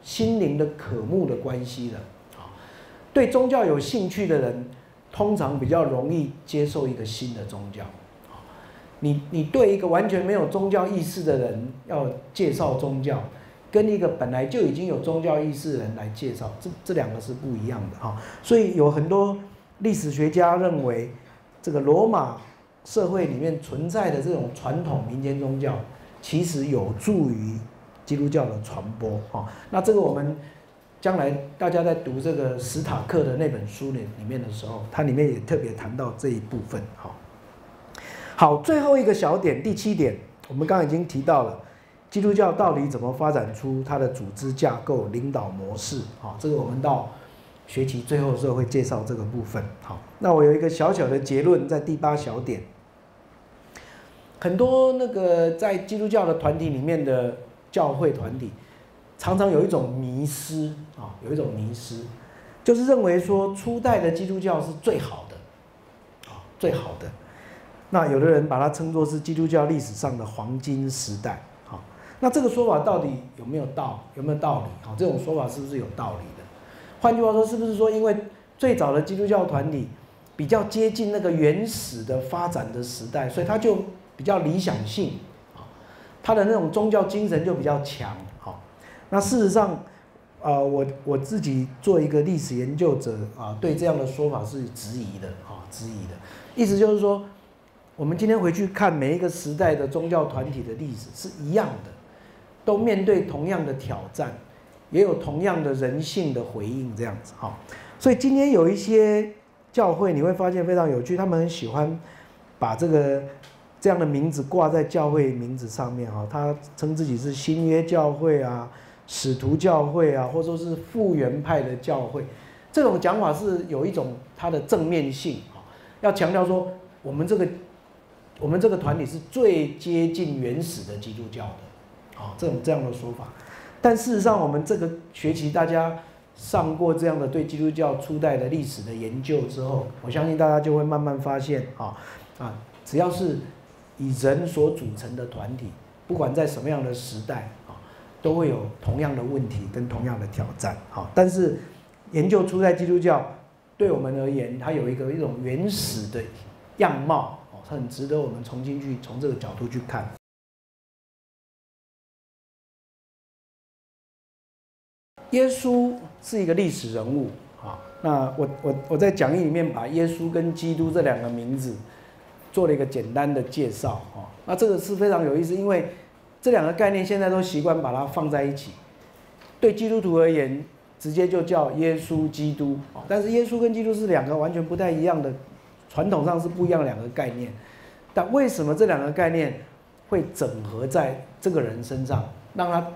心灵的渴慕的关系了，啊，对宗教有兴趣的人，通常比较容易接受一个新的宗教。你你对一个完全没有宗教意识的人要介绍宗教，跟一个本来就已经有宗教意识的人来介绍，这这两个是不一样的哈。所以有很多历史学家认为，这个罗马社会里面存在的这种传统民间宗教，其实有助于基督教的传播哈。那这个我们将来大家在读这个史塔克的那本书里里面的时候，它里面也特别谈到这一部分哈。好，最后一个小点，第七点，我们刚刚已经提到了，基督教到底怎么发展出它的组织架构、领导模式？好，这个我们到学期最后的时候会介绍这个部分。好，那我有一个小小的结论，在第八小点，很多那个在基督教的团体里面的教会团体，常常有一种迷失啊，有一种迷失，就是认为说初代的基督教是最好的，啊，最好的。那有的人把它称作是基督教历史上的黄金时代，那这个说法到底有没有道有没有道理？好，这种说法是不是有道理的？换句话说，是不是说因为最早的基督教团体比较接近那个原始的发展的时代，所以他就比较理想性啊，他的那种宗教精神就比较强。好，那事实上，啊，我我自己做一个历史研究者啊，对这样的说法是质疑的啊，质疑的。意思就是说，我们今天回去看每一个时代的宗教团体的历史是一样的，都面对同样的挑战，也有同样的人性的回应，这样子哈。所以今天有一些教会，你会发现非常有趣，他们很喜欢把这个这样的名字挂在教会名字上面哈。他称自己是新约教会啊、使徒教会啊，或者说是复原派的教会。这种讲法是有一种它的正面性啊，要强调说我们这个我们这个团体是最接近原始的基督教的啊，这种这样的说法。但事实上，我们这个学期大家。上过这样的对基督教初代的历史的研究之后，我相信大家就会慢慢发现啊啊，只要是以人所组成的团体，不管在什么样的时代啊，都会有同样的问题跟同样的挑战。好，但是研究初代基督教对我们而言，它有一个一种原始的样貌哦，很值得我们重新去从这个角度去看。耶稣是一个历史人物啊，那我我我在讲义里面把耶稣跟基督这两个名字做了一个简单的介绍啊，那这个是非常有意思，因为这两个概念现在都习惯把它放在一起，对基督徒而言，直接就叫耶稣基督啊，但是耶稣跟基督是两个完全不太一样的，传统上是不一样两个概念，但为什么这两个概念会整合在这个人身上，让他？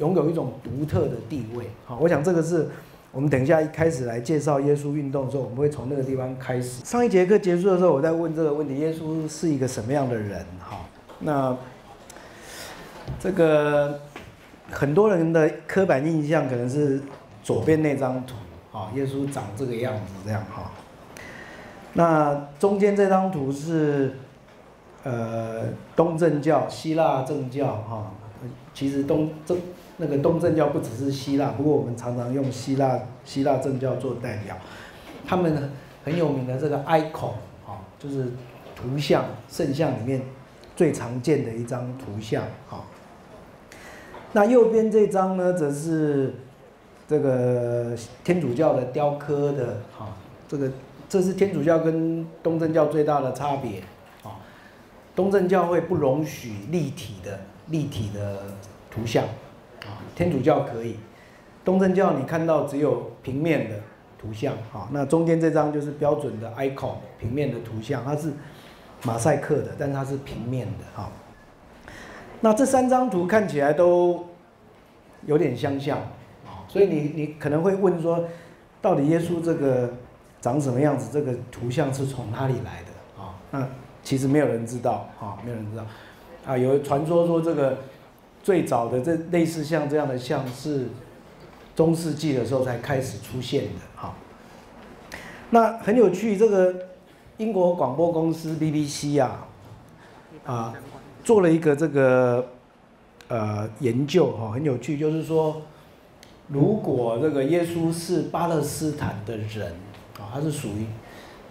拥有一种独特的地位，好，我想这个是我们等一下一开始来介绍耶稣运动的时候，我们会从那个地方开始。上一节课结束的时候，我在问这个问题：耶稣是一个什么样的人？哈，那这个很多人的刻板印象可能是左边那张图，啊，耶稣长这个样子，这样哈。那中间这张图是呃东正教、希腊正教，哈，其实东正。那个东正教不只是希腊，不过我们常常用希腊希腊正教做代表。他们很有名的这个 icon 啊，就是图像圣像里面最常见的一张图像啊。那右边这张呢，则是这个天主教的雕刻的啊，这个这是天主教跟东正教最大的差别啊。东正教会不容许立体的立体的图像。天主教可以，东正教你看到只有平面的图像，哈，那中间这张就是标准的 icon 平面的图像，它是马赛克的，但是它是平面的，哈。那这三张图看起来都有点相像，啊，所以你你可能会问说，到底耶稣这个长什么样子？这个图像是从哪里来的？啊，那其实没有人知道，啊，没有人知道，啊，有传说说这个。最早的这类似像这样的像是中世纪的时候才开始出现的，哈。那很有趣，这个英国广播公司 BBC 啊，啊，做了一个这个呃研究，哈，很有趣，就是说，如果这个耶稣是巴勒斯坦的人，啊，他是属于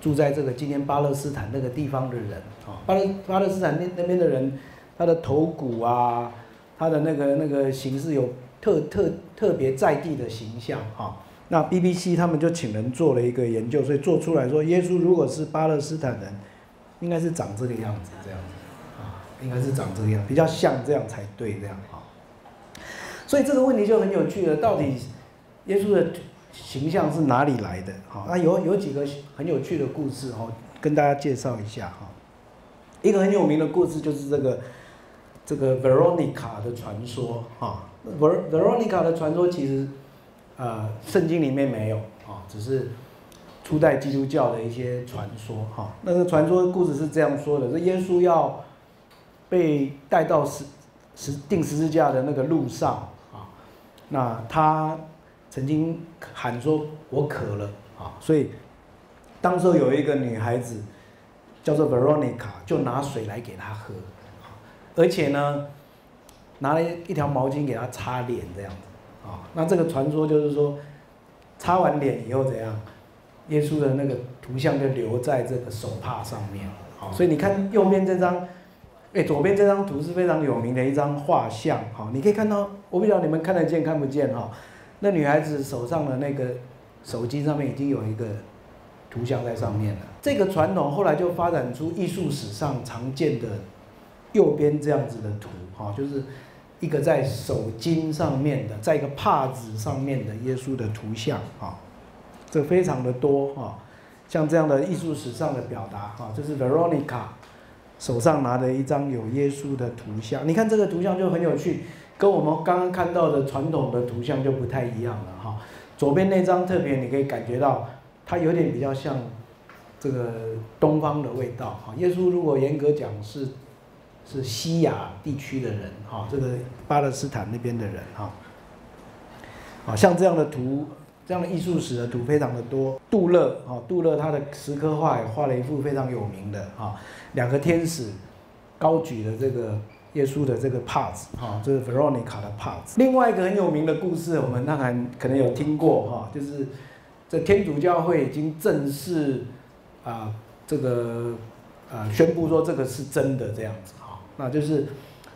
住在这个今天巴勒斯坦那个地方的人，啊，巴勒巴勒斯坦那那边的人，他的头骨啊。他的那个那个形式有特特特别在地的形象哈，那 BBC 他们就请人做了一个研究，所以做出来说，耶稣如果是巴勒斯坦人，应该是长这个样子，这样子啊，应该是长这个样，比较像这样才对，这样啊。所以这个问题就很有趣了，到底耶稣的形象是哪里来的？哈，那有有几个很有趣的故事哈，跟大家介绍一下哈。一个很有名的故事就是这个。这个 Veronica 的传说啊，Ver Veronica 的传说其实，呃，圣经里面没有啊，只是初代基督教的一些传说哈。那个传说故事是这样说的：，这耶稣要被带到十十钉十字架的那个路上啊，那他曾经喊说：“我渴了啊！”所以当时有一个女孩子叫做 Veronica，就拿水来给他喝。而且呢，拿了一条毛巾给他擦脸，这样子啊。那这个传说就是说，擦完脸以后怎样，耶稣的那个图像就留在这个手帕上面。好，所以你看右边这张哎，左边这张图是非常有名的一张画像，哈，你可以看到，我不知道你们看得见看不见哈。那女孩子手上的那个手机上面已经有一个图像在上面了。这个传统后来就发展出艺术史上常见的右边这样子的图，哈，就是一个在手巾上面的，在一个帕子上面的耶稣的图像，哈，这非常的多，哈，像这样的艺术史上的表达，哈，这是 Veronica 手上拿的一张有耶稣的图像，你看这个图像就很有趣。跟我们刚刚看到的传统的图像就不太一样了哈。左边那张特别，你可以感觉到它有点比较像这个东方的味道哈。耶稣如果严格讲是是西亚地区的人哈，这个巴勒斯坦那边的人哈。啊，像这样的图，这样的艺术史的图非常的多。杜勒啊，杜勒他的石刻画也画了一幅非常有名的啊，两个天使高举的这个。耶稣的这个帕子，哈，这是 Veronica 的帕子。另外一个很有名的故事，我们当然可能有听过，哈，就是这天主教会已经正式啊，这个啊宣布说这个是真的这样子，那就是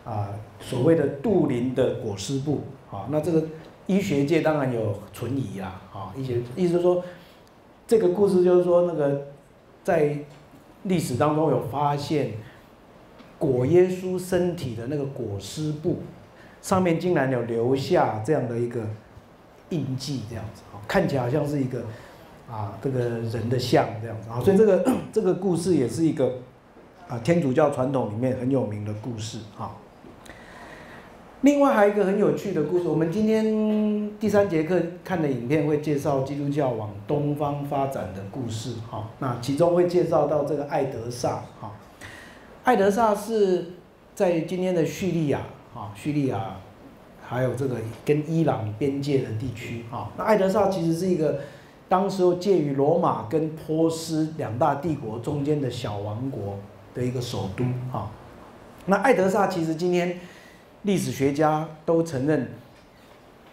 啊所谓的杜林的裹尸布，啊，那这个医学界当然有存疑啦，啊，医学意思是说这个故事就是说那个在历史当中有发现。裹耶稣身体的那个裹尸布，上面竟然有留下这样的一个印记，这样子啊，看起来好像是一个啊这个人的像这样子啊，所以这个 这个故事也是一个天主教传统里面很有名的故事啊。另外还有一个很有趣的故事，我们今天第三节课看的影片会介绍基督教往东方发展的故事哈，那其中会介绍到这个爱德萨哈。艾德萨是在今天的叙利亚啊，叙利亚还有这个跟伊朗边界的地区啊。那艾德萨其实是一个当时候介于罗马跟波斯两大帝国中间的小王国的一个首都啊。那艾德萨其实今天历史学家都承认，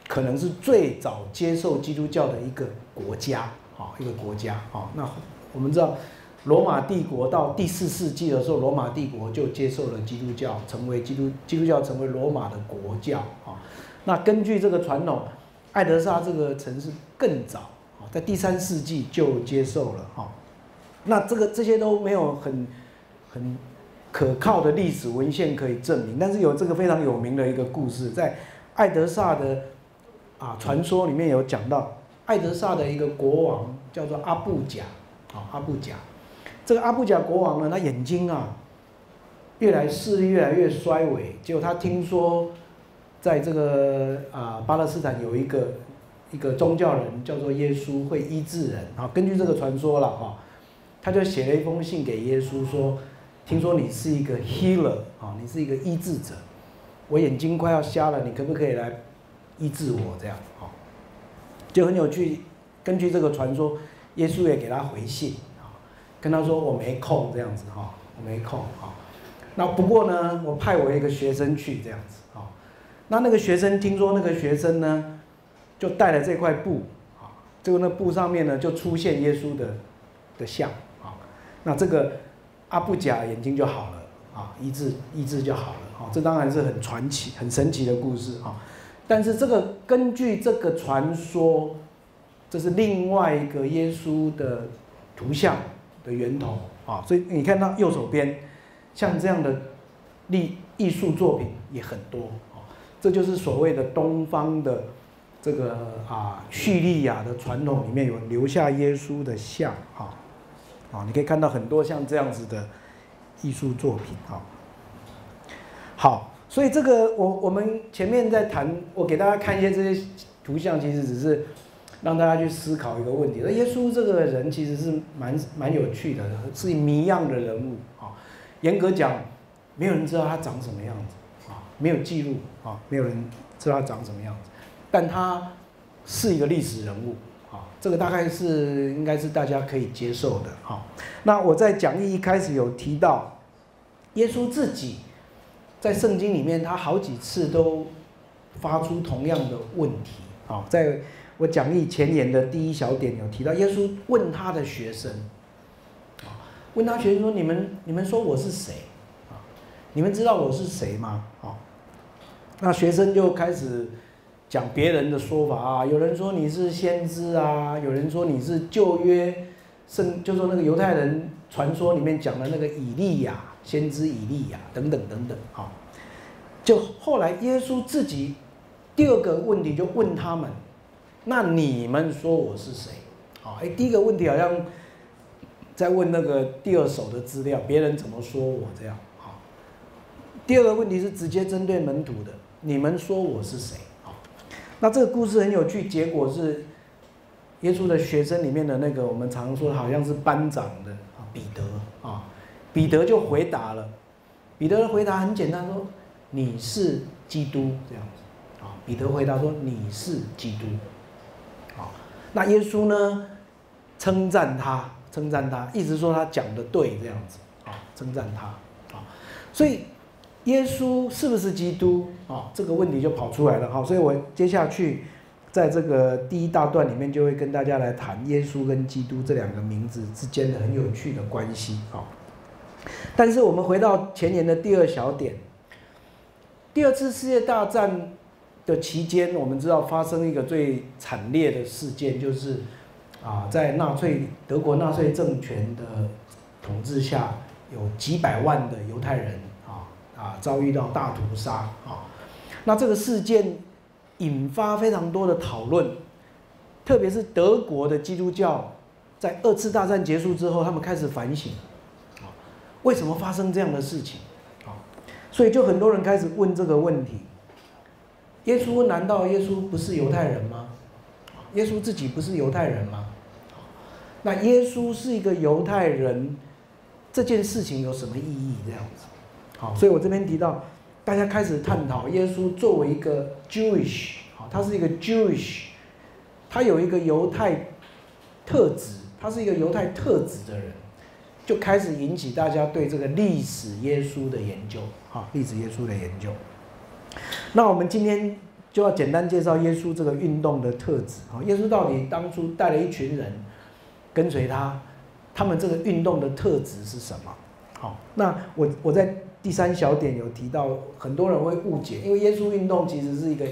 可能是最早接受基督教的一个国家啊，一个国家啊。那我们知道。罗马帝国到第四世纪的时候，罗马帝国就接受了基督教，成为基督基督教成为罗马的国教啊。那根据这个传统，艾德萨这个城市更早啊，在第三世纪就接受了哈。那这个这些都没有很很可靠的历史文献可以证明，但是有这个非常有名的一个故事，在爱德萨的啊传说里面有讲到，爱德萨的一个国王叫做阿布贾啊，阿布贾。这个阿布贾国王呢，他眼睛啊，越来视力越来越衰微。结果他听说，在这个啊巴勒斯坦有一个一个宗教人叫做耶稣，会医治人。啊，根据这个传说了哈，他就写了一封信给耶稣说：“听说你是一个 healer 啊，你是一个医治者，我眼睛快要瞎了，你可不可以来医治我？”这样啊，就很有趣。根据这个传说，耶稣也给他回信。跟他说我没空这样子哈，我没空哈。那不过呢，我派我一个学生去这样子啊。那那个学生听说那个学生呢，就带了这块布啊，这个那布上面呢就出现耶稣的的像啊。那这个阿布贾眼睛就好了啊，医治医治就好了啊。这当然是很传奇、很神奇的故事啊。但是这个根据这个传说，这是另外一个耶稣的图像。的源头啊，所以你看到右手边，像这样的艺艺术作品也很多啊，这就是所谓的东方的这个啊叙利亚的传统里面有留下耶稣的像啊，啊，你可以看到很多像这样子的艺术作品啊。好，所以这个我我们前面在谈，我给大家看一些这些图像，其实只是。让大家去思考一个问题：那耶稣这个人其实是蛮蛮有趣的，是谜样的人物啊。严格讲，没有人知道他长什么样子啊，没有记录啊，没有人知道他长什么样子。但他是一个历史人物啊，这个大概是应该是大家可以接受的哈。那我在讲义一开始有提到，耶稣自己在圣经里面，他好几次都发出同样的问题啊，在。我讲义前言的第一小点有提到，耶稣问他的学生，啊，问他学生说：“你们你们说我是谁？”啊，你们知道我是谁吗？啊，那学生就开始讲别人的说法啊，有人说你是先知啊，有人说你是旧约圣，就说那个犹太人传说里面讲的那个以利亚先知以利亚等等等等，啊，就后来耶稣自己第二个问题就问他们，那你们说我是谁？好，哎，第一个问题好像在问那个第二手的资料，别人怎么说我这样啊。第二个问题是直接针对门徒的，你们说我是谁？那这个故事很有趣，结果是耶稣的学生里面的那个我们常说好像是班长的啊，彼得啊，彼得就回答了，彼得的回答很简单，说你是基督这样子啊，彼得回答说你是基督，啊，那耶稣呢称赞他，称赞他，一直说他讲的对这样子啊，称赞他啊，所以。耶稣是不是基督啊？这个问题就跑出来了哈，所以我接下去在这个第一大段里面就会跟大家来谈耶稣跟基督这两个名字之间的很有趣的关系啊。但是我们回到前年的第二小点，第二次世界大战的期间，我们知道发生一个最惨烈的事件，就是啊，在纳粹德国纳粹政权的统治下，有几百万的犹太人。啊，遭遇到大屠杀啊！那这个事件引发非常多的讨论，特别是德国的基督教，在二次大战结束之后，他们开始反省啊，为什么发生这样的事情啊？所以就很多人开始问这个问题：耶稣难道耶稣不是犹太人吗？耶稣自己不是犹太人吗？那耶稣是一个犹太人，这件事情有什么意义？这样子？好，所以我这边提到，大家开始探讨耶稣作为一个 Jewish，好，他是一个 Jewish，他有一个犹太特质，他是一个犹太特质的人，就开始引起大家对这个历史耶稣的研究，好，历史耶稣的研究。那我们今天就要简单介绍耶稣这个运动的特质，好，耶稣到底当初带了一群人跟随他，他们这个运动的特质是什么？好，那我我在。第三小点有提到，很多人会误解，因为耶稣运动其实是一个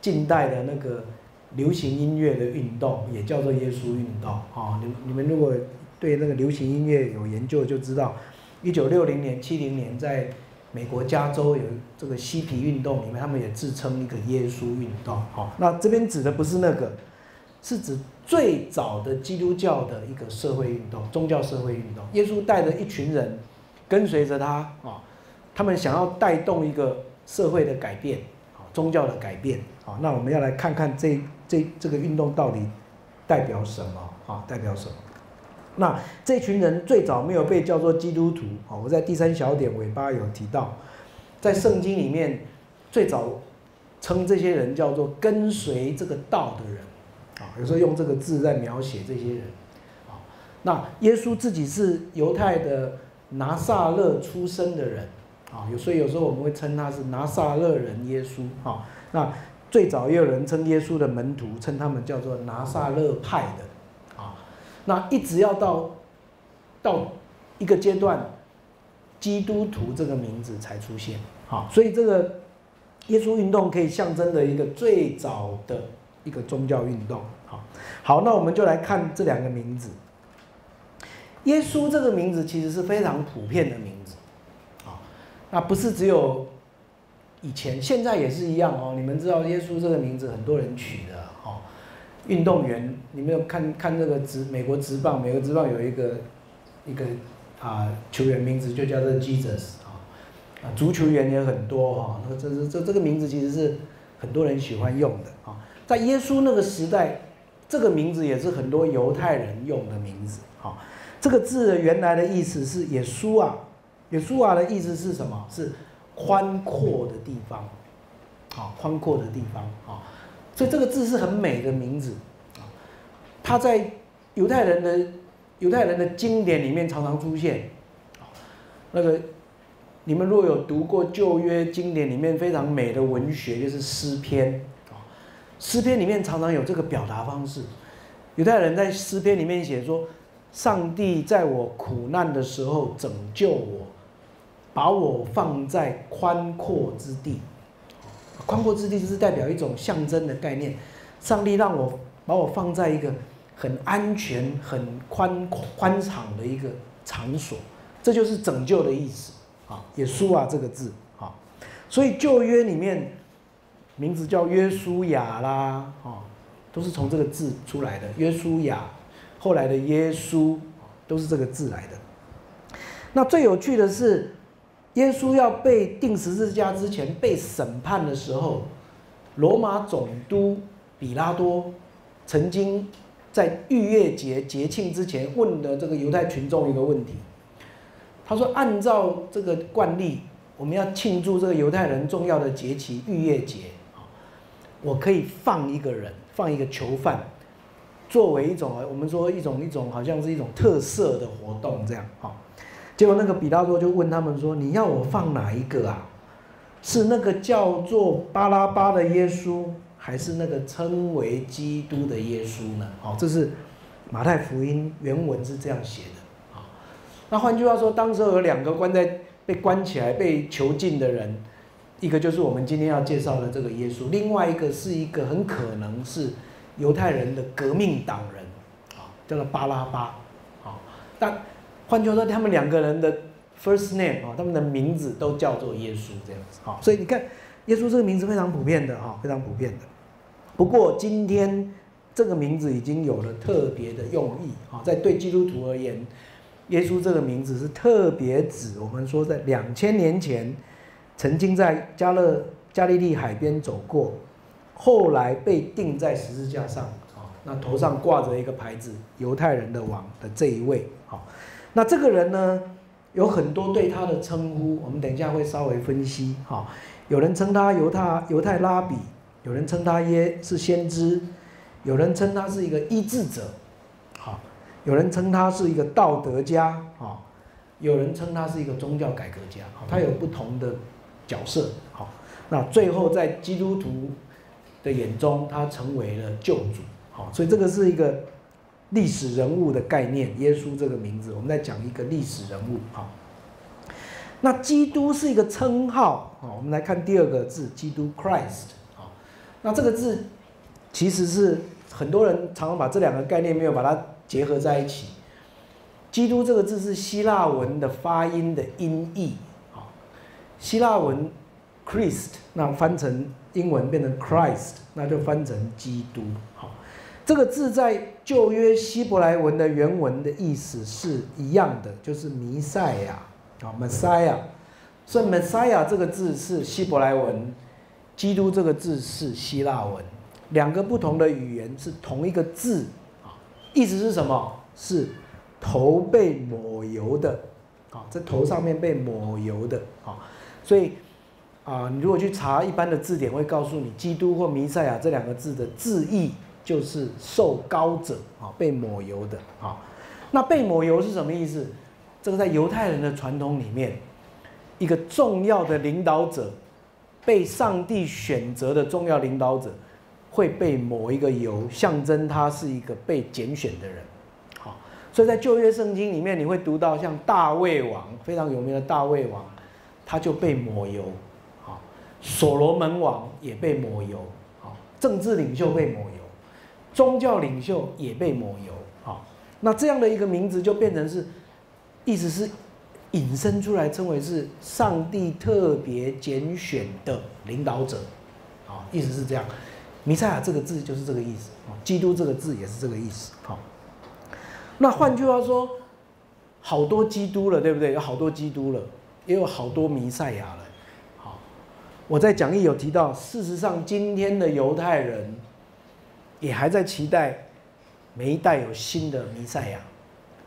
近代的那个流行音乐的运动，也叫做耶稣运动。啊，你你们如果对那个流行音乐有研究，就知道，一九六零年、七零年，在美国加州有这个嬉皮运动里面，他们也自称一个耶稣运动。好，那这边指的不是那个，是指最早的基督教的一个社会运动，宗教社会运动。耶稣带着一群人。跟随着他啊，他们想要带动一个社会的改变，啊，宗教的改变，啊，那我们要来看看这这这个运动到底代表什么啊？代表什么？那这群人最早没有被叫做基督徒，啊，我在第三小点尾巴有提到，在圣经里面最早称这些人叫做跟随这个道的人，啊，有时候用这个字在描写这些人，啊，那耶稣自己是犹太的。拿撒勒出生的人，啊，有所以有时候我们会称他是拿撒勒人耶稣，啊，那最早也有人称耶稣的门徒称他们叫做拿撒勒派的，啊，那一直要到到一个阶段，基督徒这个名字才出现，啊，所以这个耶稣运动可以象征的一个最早的一个宗教运动，好，好，那我们就来看这两个名字。耶稣这个名字其实是非常普遍的名字，啊，那不是只有以前，现在也是一样哦。你们知道耶稣这个名字很多人取的哦。运动员，你们有看看这个职美国职棒，美国职棒有一个一个啊球员名字就叫做 Jesus 啊，啊足球员也很多哈。那这是这这个名字其实是很多人喜欢用的啊。在耶稣那个时代，这个名字也是很多犹太人用的名字啊。这个字的原来的意思是“耶稣啊”，“耶稣啊”的意思是什么？是宽阔的地方，啊，宽阔的地方啊，所以这个字是很美的名字啊。它在犹太人的犹太人的经典里面常常出现。那个你们若有读过旧约经典里面非常美的文学，就是诗篇啊。诗篇里面常常有这个表达方式。犹太人在诗篇里面写说。上帝在我苦难的时候拯救我，把我放在宽阔之地。宽阔之地就是代表一种象征的概念。上帝让我把我放在一个很安全、很宽宽敞的一个场所，这就是拯救的意思啊。耶稣啊，这个字啊，所以旧约里面名字叫约书亚啦，啊，都是从这个字出来的。约书亚，后来的耶稣，都是这个字来的。那最有趣的是。耶稣要被钉十字架之前被审判的时候，罗马总督比拉多曾经在逾越节节庆之前问的这个犹太群众一个问题。他说：“按照这个惯例，我们要庆祝这个犹太人重要的节期逾越节我可以放一个人，放一个囚犯，作为一种我们说一种一种好像是一种特色的活动这样啊。”结果那个比拉多就问他们说：“你要我放哪一个啊？是那个叫做巴拉巴的耶稣，还是那个称为基督的耶稣呢？”哦，这是马太福音原文是这样写的啊。那换句话说，当时有两个关在被关起来被囚禁的人，一个就是我们今天要介绍的这个耶稣，另外一个是一个很可能是犹太人的革命党人啊，叫做巴拉巴啊，但。换句话说，他们两个人的 first name 啊，他们的名字都叫做耶稣这样子啊，所以你看，耶稣这个名字非常普遍的哈，非常普遍的。不过今天这个名字已经有了特别的用意啊，在对基督徒而言，耶稣这个名字是特别指我们说在两千年前曾经在加勒加利利海边走过，后来被钉在十字架上啊，那头上挂着一个牌子“犹太人的王”的这一位啊。那这个人呢，有很多对他的称呼，我们等一下会稍微分析哈。有人称他犹太犹太拉比，有人称他耶是先知，有人称他是一个医治者，好，有人称他是一个道德家啊，有人称他是一个宗教改革家，他有不同的角色，好，那最后在基督徒的眼中，他成为了救主，好，所以这个是一个。历史人物的概念，耶稣这个名字，我们在讲一个历史人物好。那基督是一个称号啊，我们来看第二个字，基督 Christ 好。那这个字其实是很多人常常把这两个概念没有把它结合在一起。基督这个字是希腊文的发音的音译好，希腊文 Christ，那翻成英文变成 Christ，那就翻成基督好。这个字在旧约希伯来文的原文的意思是一样的，就是弥赛亚啊，Messiah。所以 Messiah 这个字是希伯来文，基督这个字是希腊文，两个不同的语言是同一个字啊，意思是什么？是头被抹油的啊，在头上面被抹油的啊，所以啊，你如果去查一般的字典，会告诉你基督或弥赛亚这两个字的字义。就是受膏者啊，被抹油的啊。那被抹油是什么意思？这个在犹太人的传统里面，一个重要的领导者，被上帝选择的重要领导者，会被抹一个油，象征他是一个被拣选的人。好，所以在旧约圣经里面，你会读到像大卫王非常有名的大卫王，他就被抹油。所罗门王也被抹油。好，政治领袖被抹油。宗教领袖也被抹油，好，那这样的一个名字就变成是，意思是引申出来，称为是上帝特别拣选的领导者，啊，意思是这样。弥赛亚这个字就是这个意思，啊，基督这个字也是这个意思，好。那换句话说，好多基督了，对不对？有好多基督了，也有好多弥赛亚了，我在讲义有提到，事实上今天的犹太人。也还在期待每一代有新的弥赛亚，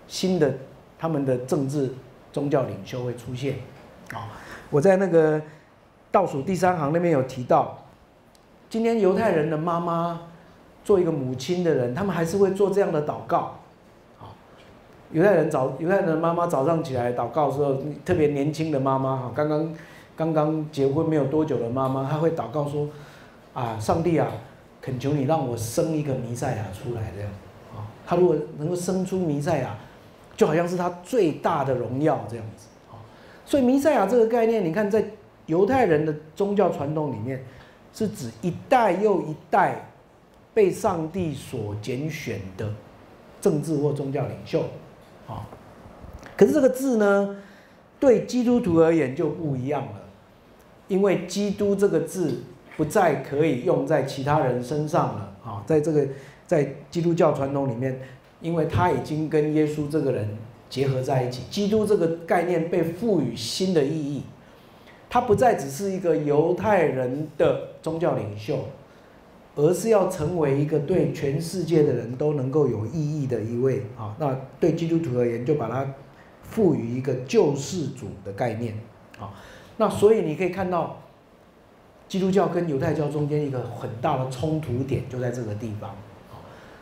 新的他们的政治宗教领袖会出现。啊，我在那个倒数第三行那边有提到，今天犹太人的妈妈做一个母亲的人，他们还是会做这样的祷告。啊，犹太人早犹太人的妈妈早上起来祷告的时候，特别年轻的妈妈哈，刚刚刚刚结婚没有多久的妈妈，她会祷告说：啊，上帝啊！恳求你让我生一个弥赛亚出来，这样啊，他如果能够生出弥赛亚，就好像是他最大的荣耀这样子啊。所以弥赛亚这个概念，你看在犹太人的宗教传统里面，是指一代又一代被上帝所拣选的政治或宗教领袖，啊。可是这个字呢，对基督徒而言就不一样了，因为基督这个字不再可以用在其他人身上了啊，在这个在基督教传统里面，因为他已经跟耶稣这个人结合在一起，基督这个概念被赋予新的意义，他不再只是一个犹太人的宗教领袖，而是要成为一个对全世界的人都能够有意义的一位啊。那对基督徒而言，就把它。赋予一个救世主的概念，啊，那所以你可以看到，基督教跟犹太教中间一个很大的冲突点就在这个地方，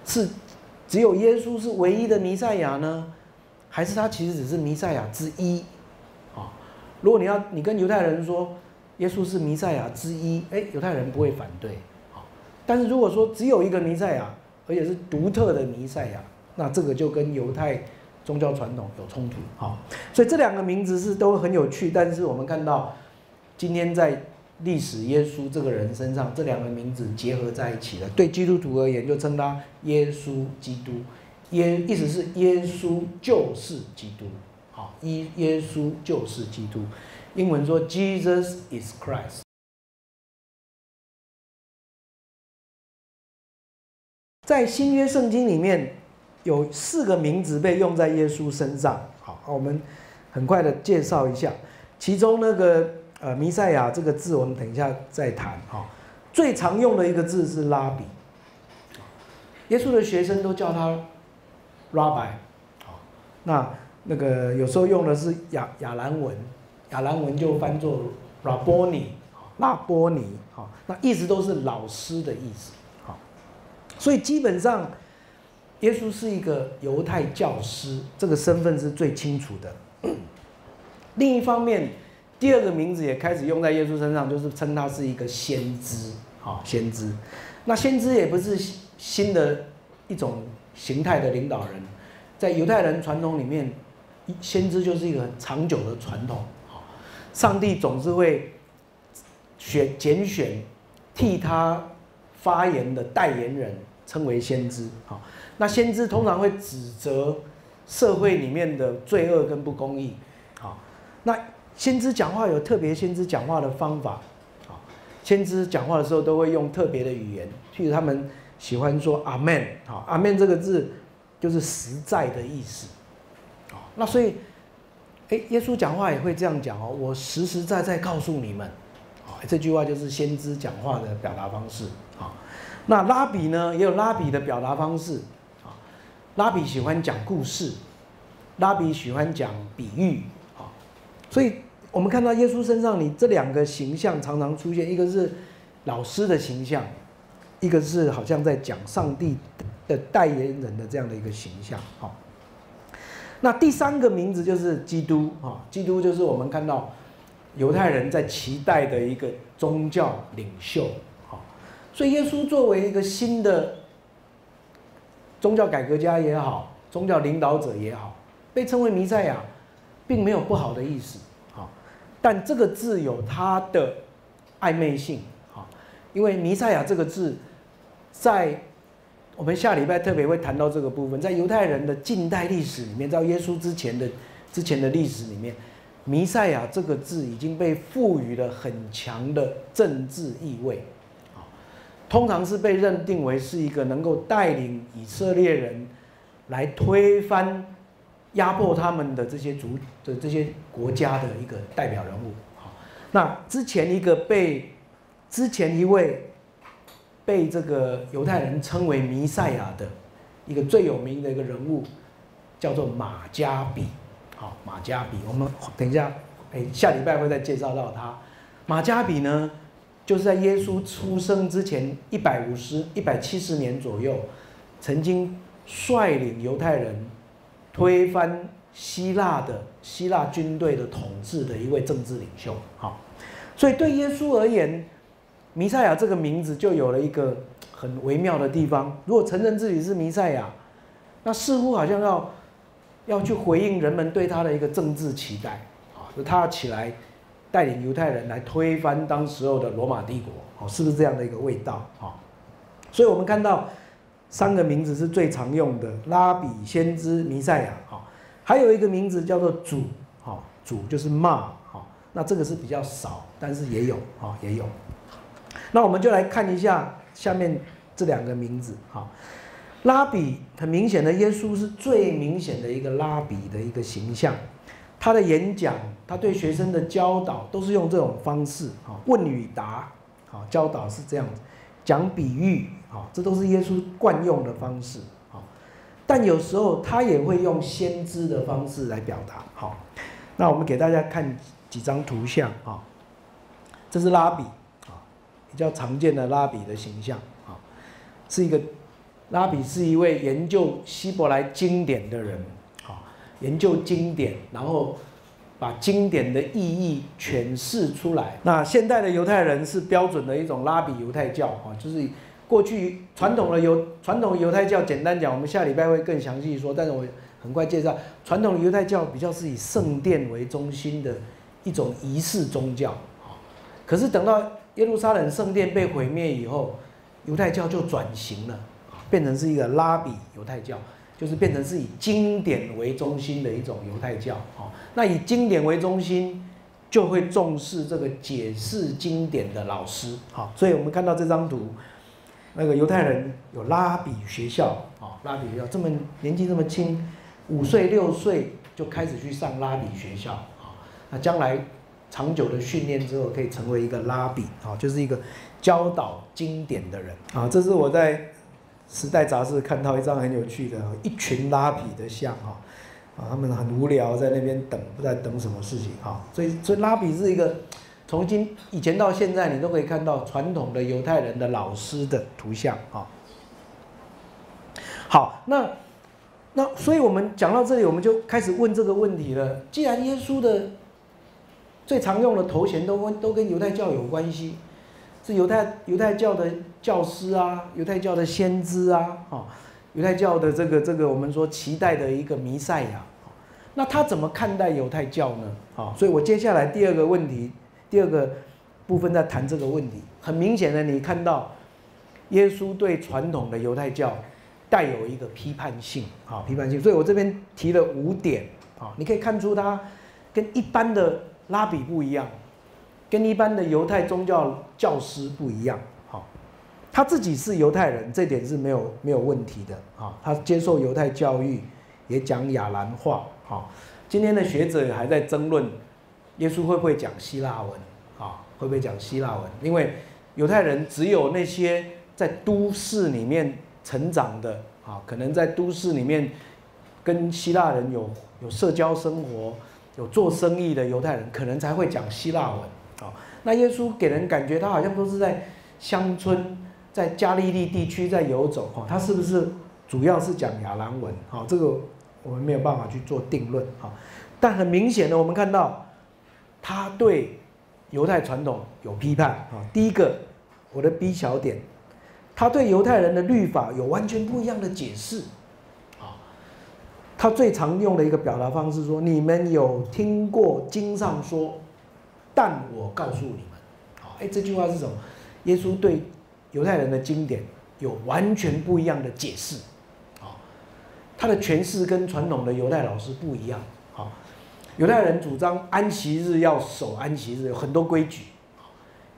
是只有耶稣是唯一的弥赛亚呢，还是他其实只是弥赛亚之一？啊，如果你要你跟犹太人说耶稣是弥赛亚之一，哎，犹太人不会反对，但是如果说只有一个弥赛亚，而且是独特的弥赛亚，那这个就跟犹太。宗教传统有冲突，好，所以这两个名字是都很有趣。但是我们看到，今天在历史耶稣这个人身上，这两个名字结合在一起了。对基督徒而言，就称他耶稣基督，耶意思是耶稣就是基督，好，耶耶稣就是基督。英文说 Jesus is Christ。在新约圣经里面。有四个名字被用在耶稣身上，好，我们很快的介绍一下。其中那个呃弥赛亚这个字，我们等一下再谈。哈，最常用的一个字是拉比，耶稣的学生都叫他 Rabbi，好，那那个有时候用的是亚亚兰文，亚兰文就翻作 Rabboni，拉波尼，好，那一直都是老师的意思，好，所以基本上。耶稣是一个犹太教师，这个身份是最清楚的。另一方面，第二个名字也开始用在耶稣身上，就是称他是一个先知，好，先知。那先知也不是新的一种形态的领导人，在犹太人传统里面，先知就是一个长久的传统。好，上帝总是会选拣选替他发言的代言人，称为先知。好。那先知通常会指责社会里面的罪恶跟不公义，好，那先知讲话有特别先知讲话的方法，好，先知讲话的时候都会用特别的语言，譬如他们喜欢说阿门，好，阿门这个字就是实在的意思，好，那所以，哎，耶稣讲话也会这样讲哦，我实实在在告诉你们，啊，这句话就是先知讲话的表达方式，那拉比呢也有拉比的表达方式啊。拉比喜欢讲故事，拉比喜欢讲比喻，啊，所以我们看到耶稣身上，你这两个形象常常出现，一个是老师的形象，一个是好像在讲上帝的代言人的这样的一个形象，好。那第三个名字就是基督，啊，基督就是我们看到犹太人在期待的一个宗教领袖，所以耶稣作为一个新的。宗教改革家也好，宗教领导者也好，被称为弥赛亚，并没有不好的意思，好，但这个字有它的暧昧性，好，因为弥赛亚这个字，在我们下礼拜特别会谈到这个部分，在犹太人的近代历史里面，在耶稣之前的之前的历史里面，弥赛亚这个字已经被赋予了很强的政治意味。通常是被认定为是一个能够带领以色列人来推翻压迫他们的这些族的这些国家的一个代表人物。好，那之前一个被之前一位被这个犹太人称为弥赛亚的一个最有名的一个人物，叫做马加比。好，马加比，我们等一下，哎，下礼拜会再介绍到他。马加比呢？就是在耶稣出生之前一百五十一百七十年左右，曾经率领犹太人推翻希腊的希腊军队的统治的一位政治领袖。好，所以对耶稣而言，弥赛亚这个名字就有了一个很微妙的地方。如果承认自己是弥赛亚，那似乎好像要要去回应人们对他的一个政治期待啊，他要起来带领犹太人来推翻当时候的罗马帝国，哦，是不是这样的一个味道？哦，所以我们看到三个名字是最常用的：拉比、先知、弥赛亚。哦，还有一个名字叫做主，哦，主就是骂，哦，那这个是比较少，但是也有，哦，也有。那我们就来看一下下面这两个名字，哈，拉比很明显的，耶稣是最明显的一个拉比的一个形象，他的演讲，他对学生的教导都是用这种方式，哈，问与答，好，教导是这样子，讲比喻，好，这都是耶稣惯用的方式，好，但有时候他也会用先知的方式来表达，好，那我们给大家看几张图像，啊，这是拉比。啊比较常见的拉比的形象啊，是一个拉比是一位研究希伯来经典的人啊，研究经典，然后把经典的意义诠释出来。那现代的犹太人是标准的一种拉比犹太教啊，就是过去传统的犹传统犹太教，简单讲，我们下礼拜会更详细说，但是我很快介绍，传统犹太教比较是以圣殿为中心的一种仪式宗教啊，可是等到耶路撒冷圣殿被毁灭以后，犹太教就转型了，变成是一个拉比犹太教，就是变成是以经典为中心的一种犹太教。哦，那以经典为中心，就会重视这个解释经典的老师。好，所以我们看到这张图，那个犹太人有拉比学校，哦，拉比学校这么年纪这么轻，五岁六岁就开始去上拉比学校。啊，那将来。长久的训练之后，可以成为一个拉比啊，就是一个教导经典的人啊。这是我在《时代》杂志看到一张很有趣的，一群拉比的像哈啊，他们很无聊在那边等，不知道等什么事情啊。所以，所以拉比是一个从今以前到现在，你都可以看到传统的犹太人的老师的图像啊。好，那那所以我们讲到这里，我们就开始问这个问题了。既然耶稣的最常用的头衔都跟都跟犹太教有关系，是犹太犹太教的教师啊，犹太教的先知啊，哈，犹太教的这个这个我们说期待的一个弥赛亚，那他怎么看待犹太教呢？啊，所以我接下来第二个问题，第二个部分在谈这个问题。很明显的，你看到耶稣对传统的犹太教带有一个批判性，啊，批判性。所以我这边提了五点，啊，你可以看出他跟一般的。拉比不一样，跟一般的犹太宗教教师不一样。好，他自己是犹太人，这点是没有没有问题的。啊，他接受犹太教育，也讲亚兰话。好，今天的学者还在争论，耶稣会不会讲希腊文？啊，会不会讲希腊文？因为犹太人只有那些在都市里面成长的，啊，可能在都市里面跟希腊人有有社交生活。有做生意的犹太人可能才会讲希腊文哦。那耶稣给人感觉他好像都是在乡村，在加利利地区在游走哈。他是不是主要是讲亚兰文？哈，这个我们没有办法去做定论哈。但很明显的，我们看到他对犹太传统有批判啊。第一个，我的 B 小点，他对犹太人的律法有完全不一样的解释。他最常用的一个表达方式说：“你们有听过经上说，但我告诉你们，啊，哎，这句话是什么？耶稣对犹太人的经典有完全不一样的解释，啊，他的诠释跟传统的犹太老师不一样，啊，犹太人主张安息日要守安息日，有很多规矩，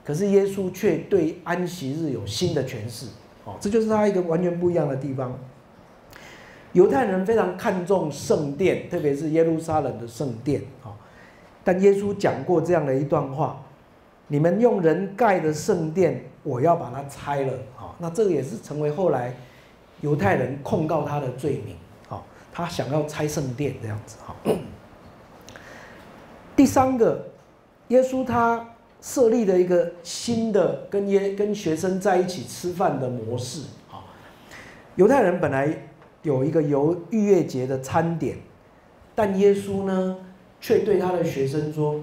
可是耶稣却对安息日有新的诠释，哦，这就是他一个完全不一样的地方。”犹太人非常看重圣殿，特别是耶路撒冷的圣殿啊。但耶稣讲过这样的一段话：“你们用人盖的圣殿，我要把它拆了。”啊，那这个也是成为后来犹太人控告他的罪名。啊，他想要拆圣殿这样子。哈。第三个，耶稣他设立了一个新的跟耶跟学生在一起吃饭的模式。啊，犹太人本来。有一个由逾越节的餐点，但耶稣呢，却对他的学生说：“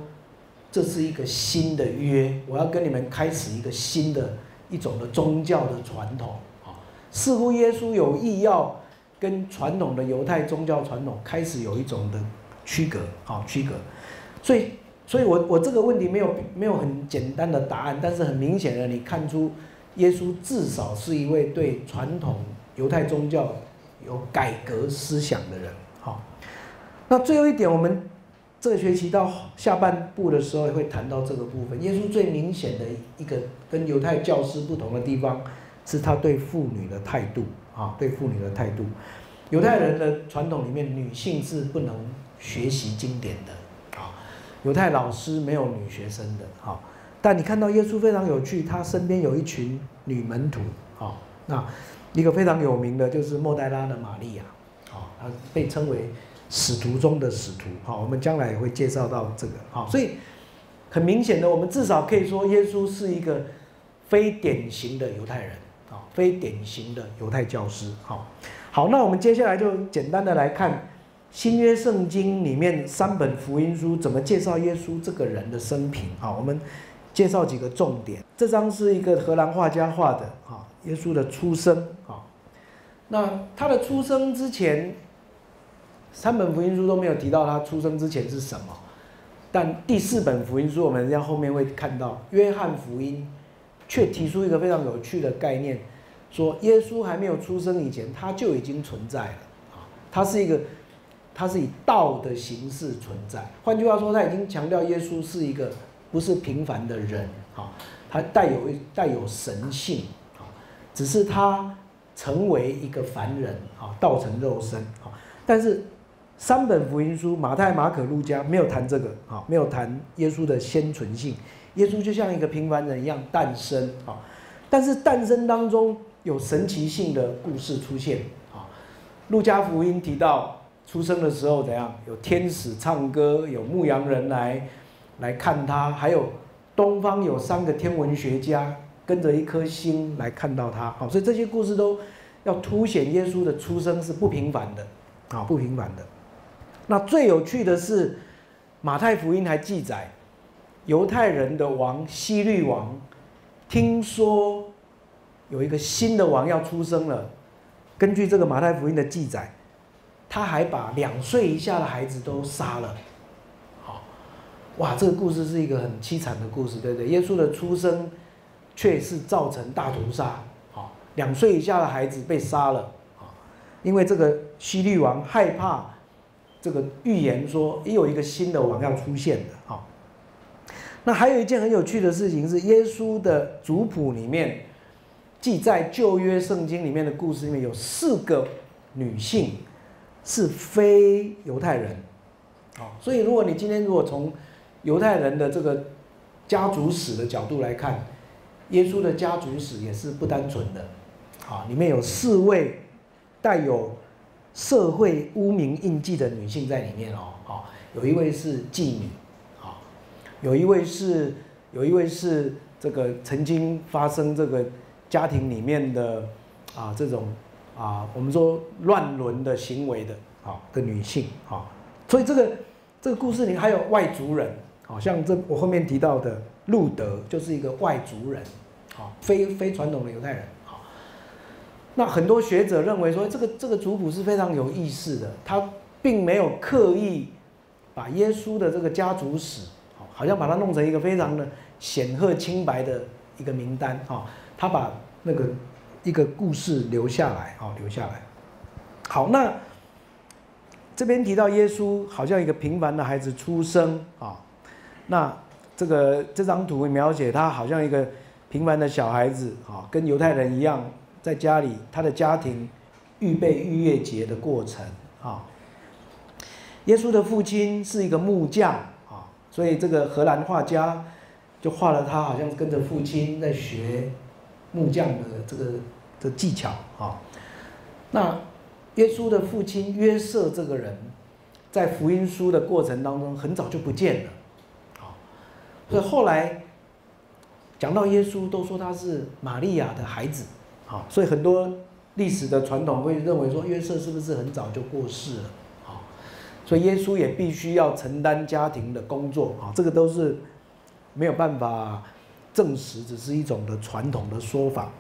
这是一个新的约，我要跟你们开始一个新的一种的宗教的传统。”啊，似乎耶稣有意要跟传统的犹太宗教传统开始有一种的区隔，啊，区隔。所以所以我我这个问题没有没有很简单的答案，但是很明显的，你看出耶稣至少是一位对传统犹太宗教有改革思想的人。好，那最后一点，我们这学期到下半部的时候会谈到这个部分。耶稣最明显的一个跟犹太教师不同的地方，是他对妇女的态度啊，对妇女的态度。犹太人的传统里面，女性是不能学习经典的啊。犹太老师没有女学生的，啊，但你看到耶稣非常有趣，他身边有一群女门徒，啊，那一个非常有名的就是莫代拉的玛利亚，啊，她被称为使徒中的使徒，好，我们将来也会介绍到这个，好，所以很明显的，我们至少可以说耶稣是一个非典型的犹太人，啊，非典型的犹太教师，好，好，那我们接下来就简单的来看。新约圣经里面三本福音书怎么介绍耶稣这个人的生平啊？我们介绍几个重点。这张是一个荷兰画家画的啊，耶稣的出生啊。那他的出生之前，三本福音书都没有提到他出生之前是什么。但第四本福音书，我们要后面会看到，约翰福音却提出一个非常有趣的概念，说耶稣还没有出生以前，他就已经存在了啊，他是一个。他是以道的形式存在，换句话说，他已经强调耶稣是一个不是平凡的人，啊，他带有带有神性，啊，只是他成为一个凡人，啊，道成肉身，啊，但是三本福音书马太、马可、路加没有谈这个，啊，没有谈耶稣的先存性，耶稣就像一个平凡人一样诞生，啊，但是诞生当中有神奇性的故事出现，啊，路加福音提到。出生的时候怎样？有天使唱歌，有牧羊人来来看他，还有东方有三个天文学家跟着一颗星来看到他。好，所以这些故事都要凸显耶稣的出生是不平凡的，啊，不平凡的。那最有趣的是，马太福音还记载，犹太人的王希律王听说有一个新的王要出生了，根据这个马太福音的记载。他还把两岁以下的孩子都杀了，好，哇，这个故事是一个很凄惨的故事，对不对？耶稣的出生却是造成大屠杀，好，两岁以下的孩子被杀了，啊，因为这个希律王害怕这个预言说又有一个新的王要出现的，啊，那还有一件很有趣的事情是，耶稣的族谱里面记载旧约圣经里面的故事里面有四个女性。是非犹太人，啊，所以如果你今天如果从犹太人的这个家族史的角度来看，耶稣的家族史也是不单纯的，啊，里面有四位带有社会污名印记的女性在里面哦，啊，有一位是妓女，啊，有一位是有一位是这个曾经发生这个家庭里面的啊这种。啊，我们说乱伦的行为的，啊的女性，啊，所以这个这个故事里还有外族人，好像这我后面提到的路德就是一个外族人，啊，非非传统的犹太人，那很多学者认为说这个这个族谱是非常有意思的，他并没有刻意把耶稣的这个家族史，好，像把它弄成一个非常的显赫清白的一个名单，啊，他把那个。一个故事留下来，啊留下来。好，那这边提到耶稣好像一个平凡的孩子出生啊，那这个这张图描写他好像一个平凡的小孩子啊，跟犹太人一样，在家里他的家庭预备逾越节的过程啊。耶稣的父亲是一个木匠啊，所以这个荷兰画家就画了他好像跟着父亲在学木匠的这个。的技巧啊，那耶稣的父亲约瑟这个人，在福音书的过程当中很早就不见了，啊，所以后来讲到耶稣，都说他是玛利亚的孩子，啊，所以很多历史的传统会认为说约瑟是不是很早就过世了，啊，所以耶稣也必须要承担家庭的工作，啊，这个都是没有办法证实，只是一种的传统的说法。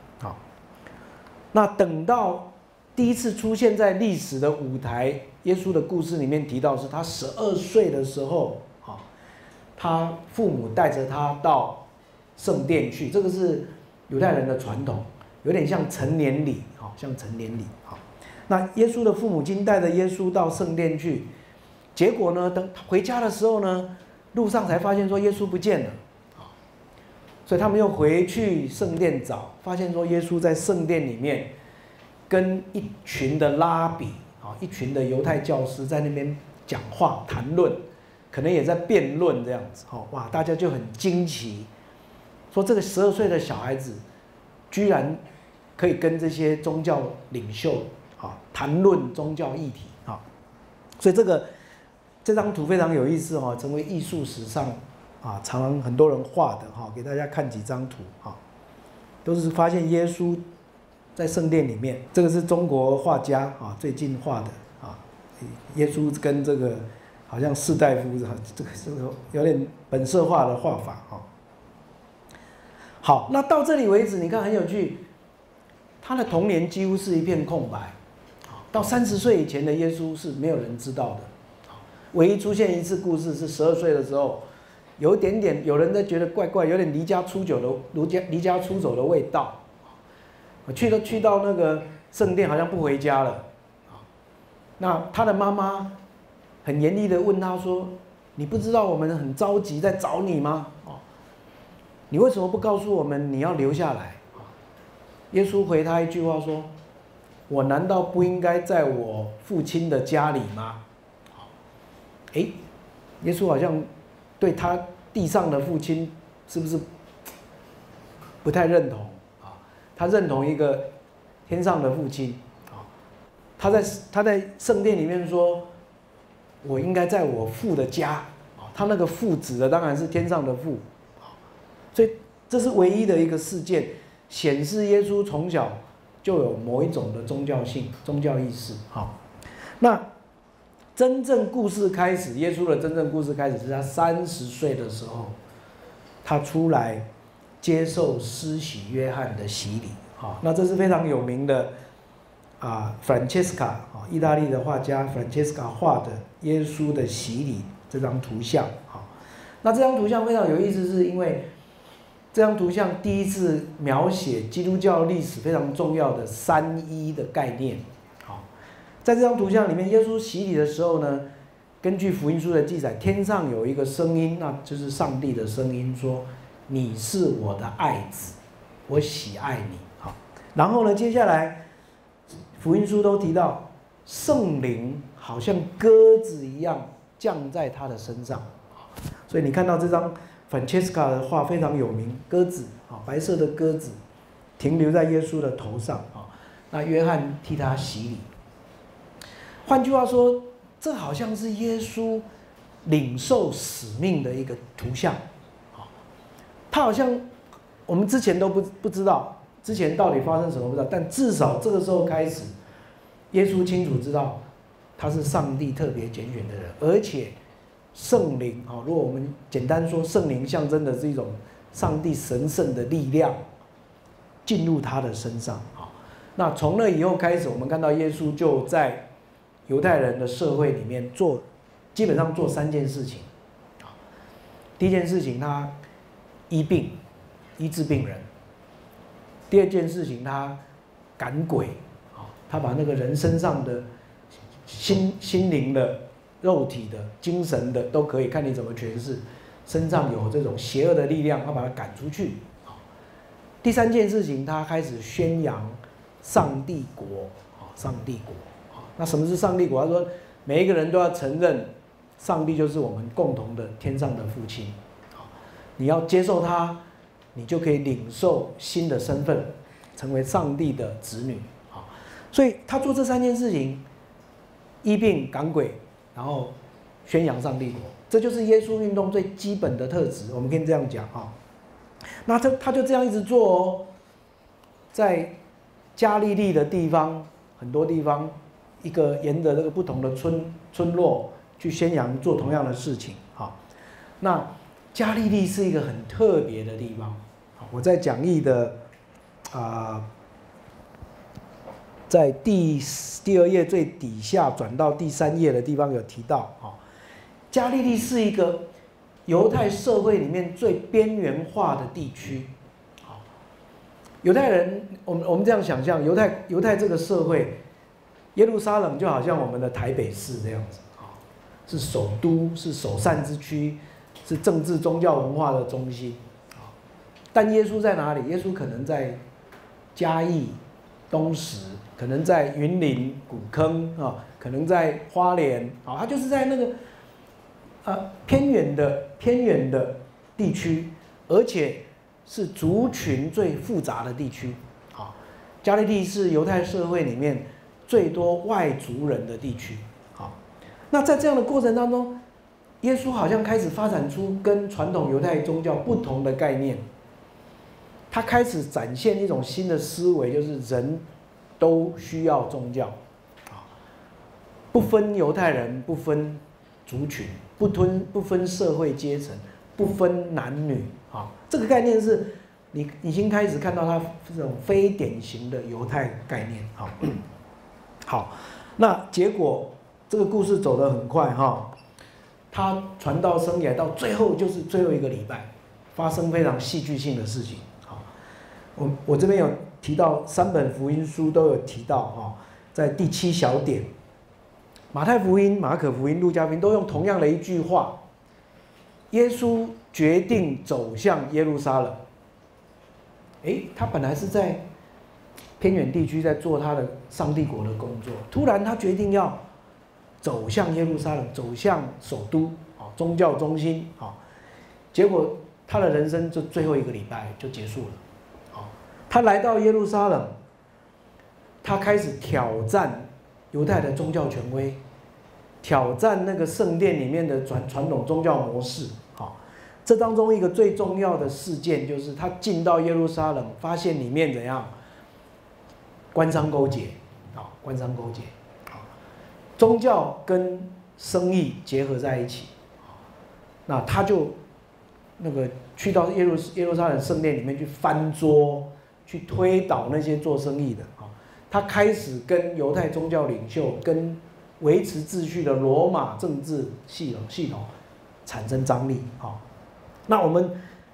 那等到第一次出现在历史的舞台，耶稣的故事里面提到是他十二岁的时候，啊，他父母带着他到圣殿去，这个是犹太人的传统，有点像成年礼，好像成年礼，好。那耶稣的父母亲带着耶稣到圣殿去，结果呢，等回家的时候呢，路上才发现说耶稣不见了，所以他们又回去圣殿找，发现说耶稣在圣殿里面跟一群的拉比。啊，一群的犹太教师在那边讲话谈论，可能也在辩论这样子。哦，哇，大家就很惊奇，说这个十二岁的小孩子，居然可以跟这些宗教领袖啊谈论宗教议题啊。所以这个这张图非常有意思哈，成为艺术史上啊常常很多人画的哈，给大家看几张图哈，都是发现耶稣。在圣殿里面，这个是中国画家啊最近画的啊，耶稣跟这个好像士大夫这个这个有点本色化的画法哈。好，那到这里为止，你看很有趣，他的童年几乎是一片空白，到三十岁以前的耶稣是没有人知道的，唯一出现一次故事是十二岁的时候，有一点点有人在觉得怪怪，有点离家出走的离家离家出走的味道。我去都去到那个圣殿，好像不回家了。那他的妈妈很严厉的问他说：“你不知道我们很着急在找你吗？哦，你为什么不告诉我们你要留下来？”耶稣回他一句话说：“我难道不应该在我父亲的家里吗？”哎，耶稣好像对他地上的父亲是不是不太认同啊？他认同一个天上的父亲啊，他在他在圣殿里面说，我应该在我父的家啊，他那个父指的当然是天上的父啊，所以这是唯一的一个事件，显示耶稣从小就有某一种的宗教性、宗教意识。好，那真正故事开始，耶稣的真正故事开始是他三十岁的时候，他出来。接受施洗约翰的洗礼，好，那这是非常有名的啊，Francesca 啊，意大利的画家 Francesca 画的耶稣的洗礼这张图像，好，那这张图像非常有意思，是因为这张图像第一次描写基督教历史非常重要的三一的概念，好，在这张图像里面，耶稣洗礼的时候呢，根据福音书的记载，天上有一个声音，那就是上帝的声音说。你是我的爱子，我喜爱你。好，然后呢，接下来福音书都提到圣灵好像鸽子一样降在他的身上。所以你看到这张 Francesca 的画非常有名，鸽子啊，白色的鸽子停留在耶稣的头上啊。那约翰替他洗礼。换句话说，这好像是耶稣领受使命的一个图像。他好像我们之前都不不知道，之前到底发生什么不知道，但至少这个时候开始，耶稣清楚知道他是上帝特别拣选的人，而且圣灵啊，如果我们简单说，圣灵象征的是一种上帝神圣的力量进入他的身上啊。那从那以后开始，我们看到耶稣就在犹太人的社会里面做，基本上做三件事情啊。第一件事情，他。医病，医治病人。第二件事情，他赶鬼，啊，他把那个人身上的心、心灵的、肉体的、精神的都可以，看你怎么诠释。身上有这种邪恶的力量，要把它赶出去。啊，第三件事情，他开始宣扬上帝国，啊，上帝国，啊，那什么是上帝国？他说，每一个人都要承认，上帝就是我们共同的天上的父亲。你要接受他，你就可以领受新的身份，成为上帝的子女啊！所以他做这三件事情：医病赶鬼，然后宣扬上帝国，这就是耶稣运动最基本的特质。我们可以这样讲啊。那他他就这样一直做哦，在加利利的地方，很多地方，一个沿着这个不同的村村落去宣扬，做同样的事情啊。那。加利利是一个很特别的地方，我在讲义的啊，在第第二页最底下转到第三页的地方有提到啊，加利利是一个犹太社会里面最边缘化的地区。好，犹太人，我们我们这样想象，犹太犹太这个社会，耶路撒冷就好像我们的台北市这样子，啊，是首都，是首善之区，是政治宗教文化的中心。啊，但耶稣在哪里？耶稣可能在嘉义、东石，可能在云林古坑啊，可能在花莲，啊，他就是在那个。呃，偏远的偏远的地区，而且是族群最复杂的地区。好，加利利是犹太社会里面最多外族人的地区。好，那在这样的过程当中，耶稣好像开始发展出跟传统犹太宗教不同的概念。他开始展现一种新的思维，就是人都需要宗教，啊，不分犹太人，不分族群。不吞不分社会阶层，不分男女，啊，这个概念是你已经开始看到它这种非典型的犹太概念，好，好，那结果这个故事走得很快，哈，他传道生涯到最后就是最后一个礼拜，发生非常戏剧性的事情，好，我我这边有提到三本福音书都有提到，哈，在第七小点。马太福音、马可福音、路加福音都用同样的一句话：耶稣决定走向耶路撒冷。诶，他本来是在偏远地区在做他的上帝国的工作，突然他决定要走向耶路撒冷，走向首都啊，宗教中心啊。结果他的人生就最后一个礼拜就结束了。他来到耶路撒冷，他开始挑战犹太的宗教权威。挑战那个圣殿里面的传传统宗教模式，好，这当中一个最重要的事件就是他进到耶路撒冷，发现里面怎样，官商勾结，啊，官商勾结，啊，宗教跟生意结合在一起，那他就那个去到耶路耶路撒冷圣殿里面去翻桌，去推倒那些做生意的，啊，他开始跟犹太宗教领袖跟。维持秩序的罗马政治系统系统产生张力，啊，那我们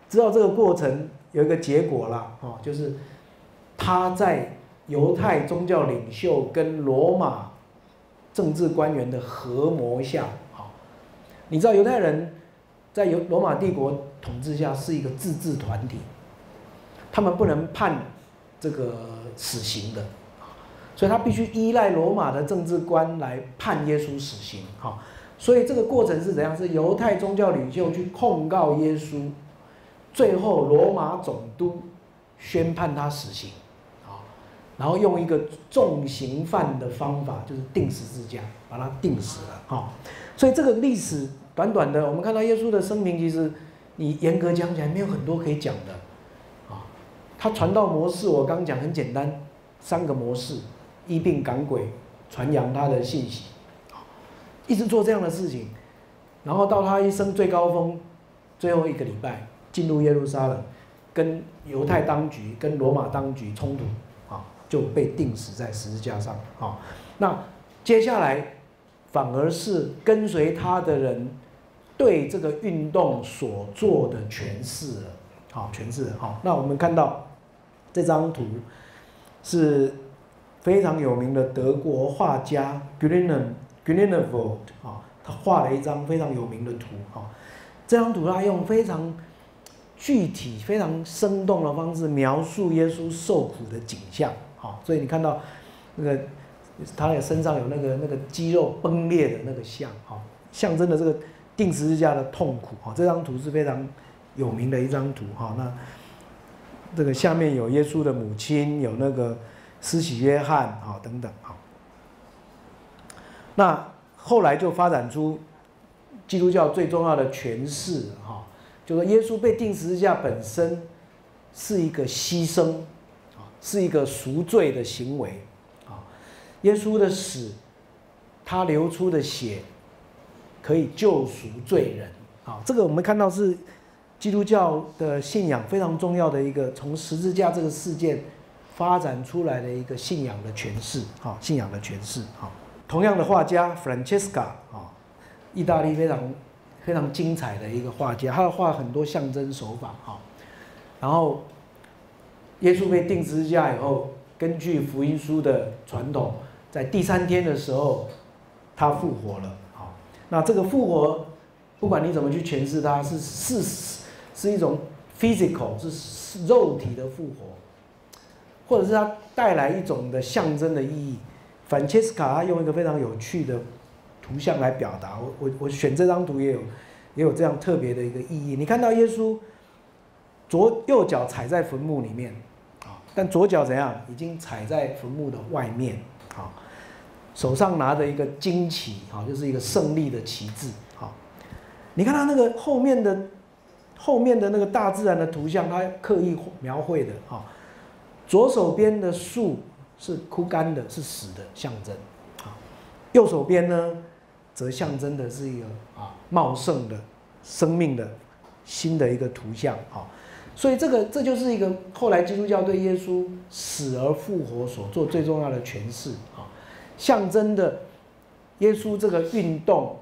知道这个过程有一个结果了，啊，就是他在犹太宗教领袖跟罗马政治官员的合谋下，啊，你知道犹太人在犹罗马帝国统治下是一个自治团体，他们不能判这个死刑的。所以他必须依赖罗马的政治官来判耶稣死刑，哈。所以这个过程是怎样？是犹太宗教领袖去控告耶稣，最后罗马总督宣判他死刑，啊，然后用一个重刑犯的方法，就是钉十字架，把他钉死了，哈。所以这个历史短短的，我们看到耶稣的生平，其实你严格讲起来没有很多可以讲的，他传道模式我刚讲很简单，三个模式。医病赶鬼，传扬他的信息，一直做这样的事情，然后到他一生最高峰，最后一个礼拜进入耶路撒冷，跟犹太当局、跟罗马当局冲突，啊，就被钉死在十字架上，啊，那接下来反而是跟随他的人对这个运动所做的诠释了，好诠释，好，那我们看到这张图是。非常有名的德国画家 Grünen Grünewald 啊，他画了一张非常有名的图啊。这张图他用非常具体、非常生动的方式描述耶稣受苦的景象啊。所以你看到那个他的身上有那个那个肌肉崩裂的那个像啊，象征的这个钉十字架的痛苦啊。这张图是非常有名的一张图哈。那这个下面有耶稣的母亲，有那个。施洗约翰啊，等等啊，那后来就发展出基督教最重要的诠释哈，就是耶稣被钉十字架本身是一个牺牲啊，是一个赎罪的行为啊，耶稣的死，他流出的血可以救赎罪人啊，这个我们看到是基督教的信仰非常重要的一个从十字架这个事件。发展出来的一个信仰的诠释，哈，信仰的诠释，哈。同样的画家 Francesca 啊，意大利非常非常精彩的一个画家，他画很多象征手法哈。然后耶稣被钉十字架以后，根据福音书的传统，在第三天的时候，他复活了。好，那这个复活，不管你怎么去诠释它，是事实是一种 physical，是肉体的复活，或者是它带来一种的象征的意义。反切斯卡他用一个非常有趣的图像来表达。我我我选这张图也有也有这样特别的一个意义。你看到耶稣左右脚踩在坟墓里面啊。但左脚怎样？已经踩在坟墓的外面，啊，手上拿着一个旌旗，啊，就是一个胜利的旗帜，啊。你看他那个后面的后面的那个大自然的图像，他刻意描绘的，哈。左手边的树是枯干的，是死的象征，啊。右手边呢，则象征的是一个啊茂盛的生命的新的一个图像，啊。所以这个这就是一个后来基督教对耶稣死而复活所做最重要的诠释啊，象征的耶稣这个运动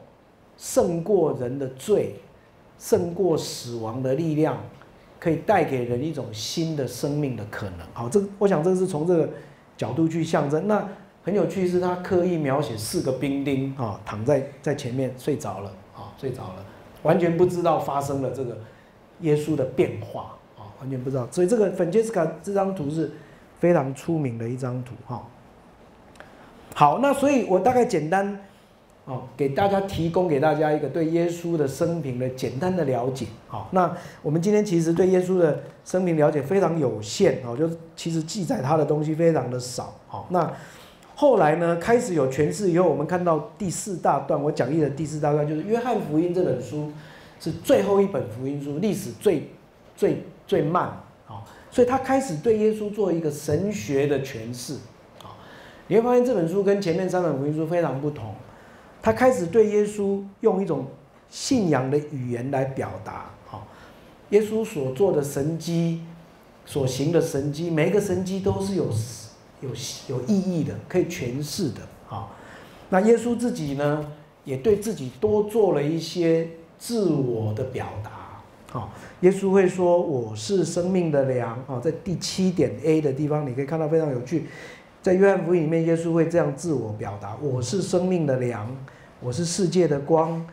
胜过人的罪，胜过死亡的力量，可以带给人一种新的生命的可能。好，这我想这是从这个角度去象征。那很有趣是他刻意描写四个兵丁啊躺在在前面睡着了啊睡着了，完全不知道发生了这个耶稣的变化啊。完全不知道，所以这个粉杰斯卡这张图是非常出名的一张图哈。好，那所以我大概简单哦，给大家提供给大家一个对耶稣的生平的简单的了解。好，那我们今天其实对耶稣的生平了解非常有限哦，就其实记载他的东西非常的少。好，那后来呢，开始有诠释以后，我们看到第四大段，我讲义的第四大段就是约翰福音这本书是最后一本福音书，历史最最。最慢好，所以他开始对耶稣做一个神学的诠释啊。你会发现这本书跟前面三本福音书非常不同，他开始对耶稣用一种信仰的语言来表达哈。耶稣所做的神迹，所行的神迹，每一个神迹都是有有有意义的，可以诠释的哈。那耶稣自己呢，也对自己多做了一些自我的表达。好，耶稣会说：“我是生命的粮。”啊，在第七点 A 的地方，你可以看到非常有趣，在约翰福音里面，耶稣会这样自我表达：“我是生命的粮，我是世界的光，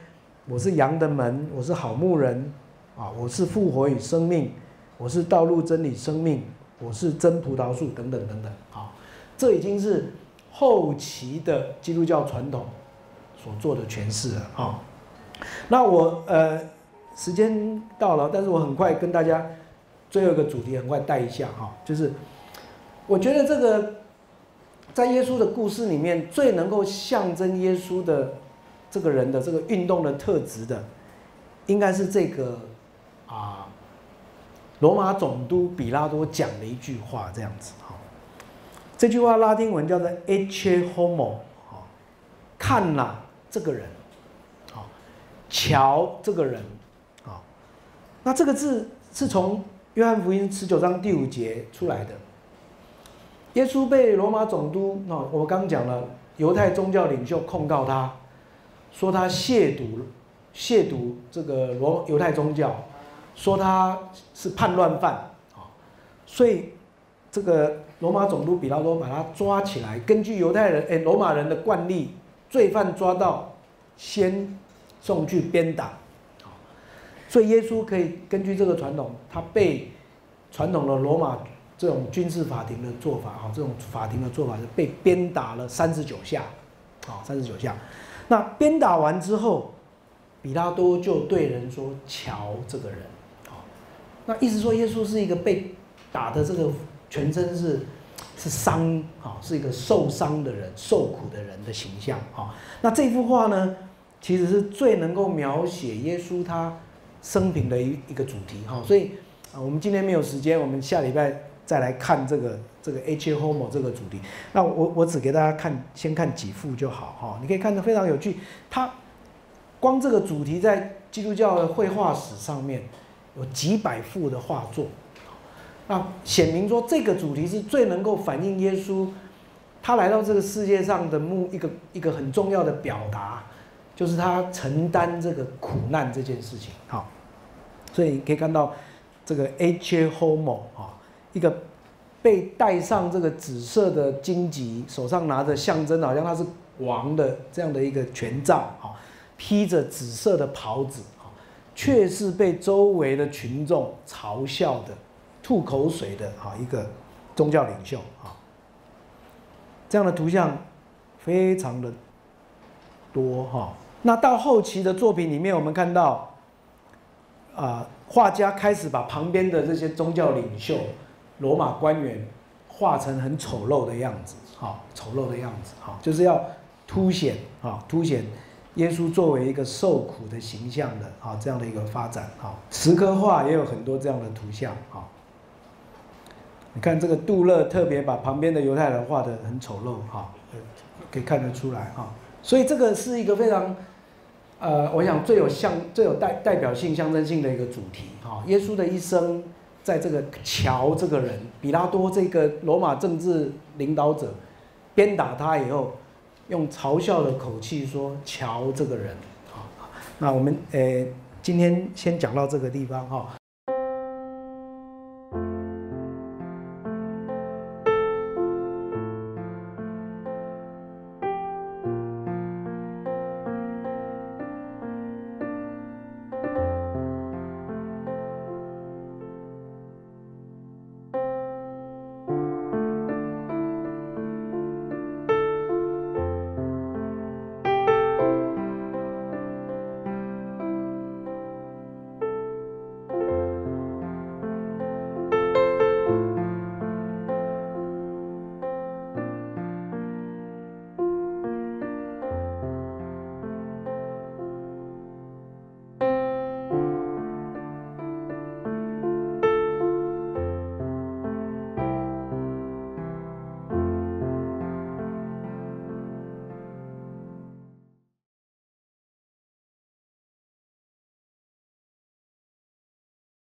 我是羊的门，我是好牧人，啊，我是复活与生命，我是道路真理生命，我是真葡萄树，等等等等。”啊，这已经是后期的基督教传统所做的诠释了。啊，那我呃。时间到了，但是我很快跟大家最后一个主题很快带一下哈，就是我觉得这个在耶稣的故事里面最能够象征耶稣的这个人的这个运动的特质的，应该是这个啊罗马总督比拉多讲的一句话这样子哈，这句话拉丁文叫做 “H homo” 哈，看呐这个人，好，瞧这个人。那这个字是从约翰福音十九章第五节出来的。耶稣被罗马总督，那我刚讲了，犹太宗教领袖控告他，说他亵渎亵渎这个罗犹太宗教，说他是叛乱犯啊，所以这个罗马总督比拉多把他抓起来，根据犹太人哎罗马人的惯例，罪犯抓到先送去鞭打。所以耶稣可以根据这个传统，他被传统的罗马这种军事法庭的做法，哈，这种法庭的做法是被鞭打了三十九下，啊，三十九下。那鞭打完之后，比拉多就对人说：“瞧这个人，啊，那意思说耶稣是一个被打的这个全身是是伤，啊，是一个受伤的人、受苦的人的形象，啊。那这幅画呢，其实是最能够描写耶稣他。生平的一一个主题哈，所以啊，我们今天没有时间，我们下礼拜再来看这个这个 H Homo 这个主题。那我我只给大家看，先看几幅就好哈。你可以看得非常有趣，它光这个主题在基督教的绘画史上面有几百幅的画作，那显明说这个主题是最能够反映耶稣他来到这个世界上的目一个一个很重要的表达。就是他承担这个苦难这件事情，好，所以你可以看到这个 H Homo 啊，一个被戴上这个紫色的荆棘，手上拿着象征好像他是王的这样的一个权杖，啊，披着紫色的袍子，啊，却是被周围的群众嘲笑的、吐口水的，啊，一个宗教领袖，啊，这样的图像非常的多，哈。那到后期的作品里面，我们看到，啊，画家开始把旁边的这些宗教领袖、罗马官员画成很丑陋的样子，好，丑陋的样子，好，就是要凸显，哈，凸显耶稣作为一个受苦的形象的，啊，这样的一个发展，哈，石刻画也有很多这样的图像，哈，你看这个杜勒特别把旁边的犹太人画的很丑陋，哈，可以看得出来，哈，所以这个是一个非常。呃，我想最有象、最有代代表性、象征性的一个主题，哈，耶稣的一生，在这个乔这个人，比拉多这个罗马政治领导者，鞭打他以后，用嘲笑的口气说：“乔这个人。”好，那我们呃，今天先讲到这个地方，哈。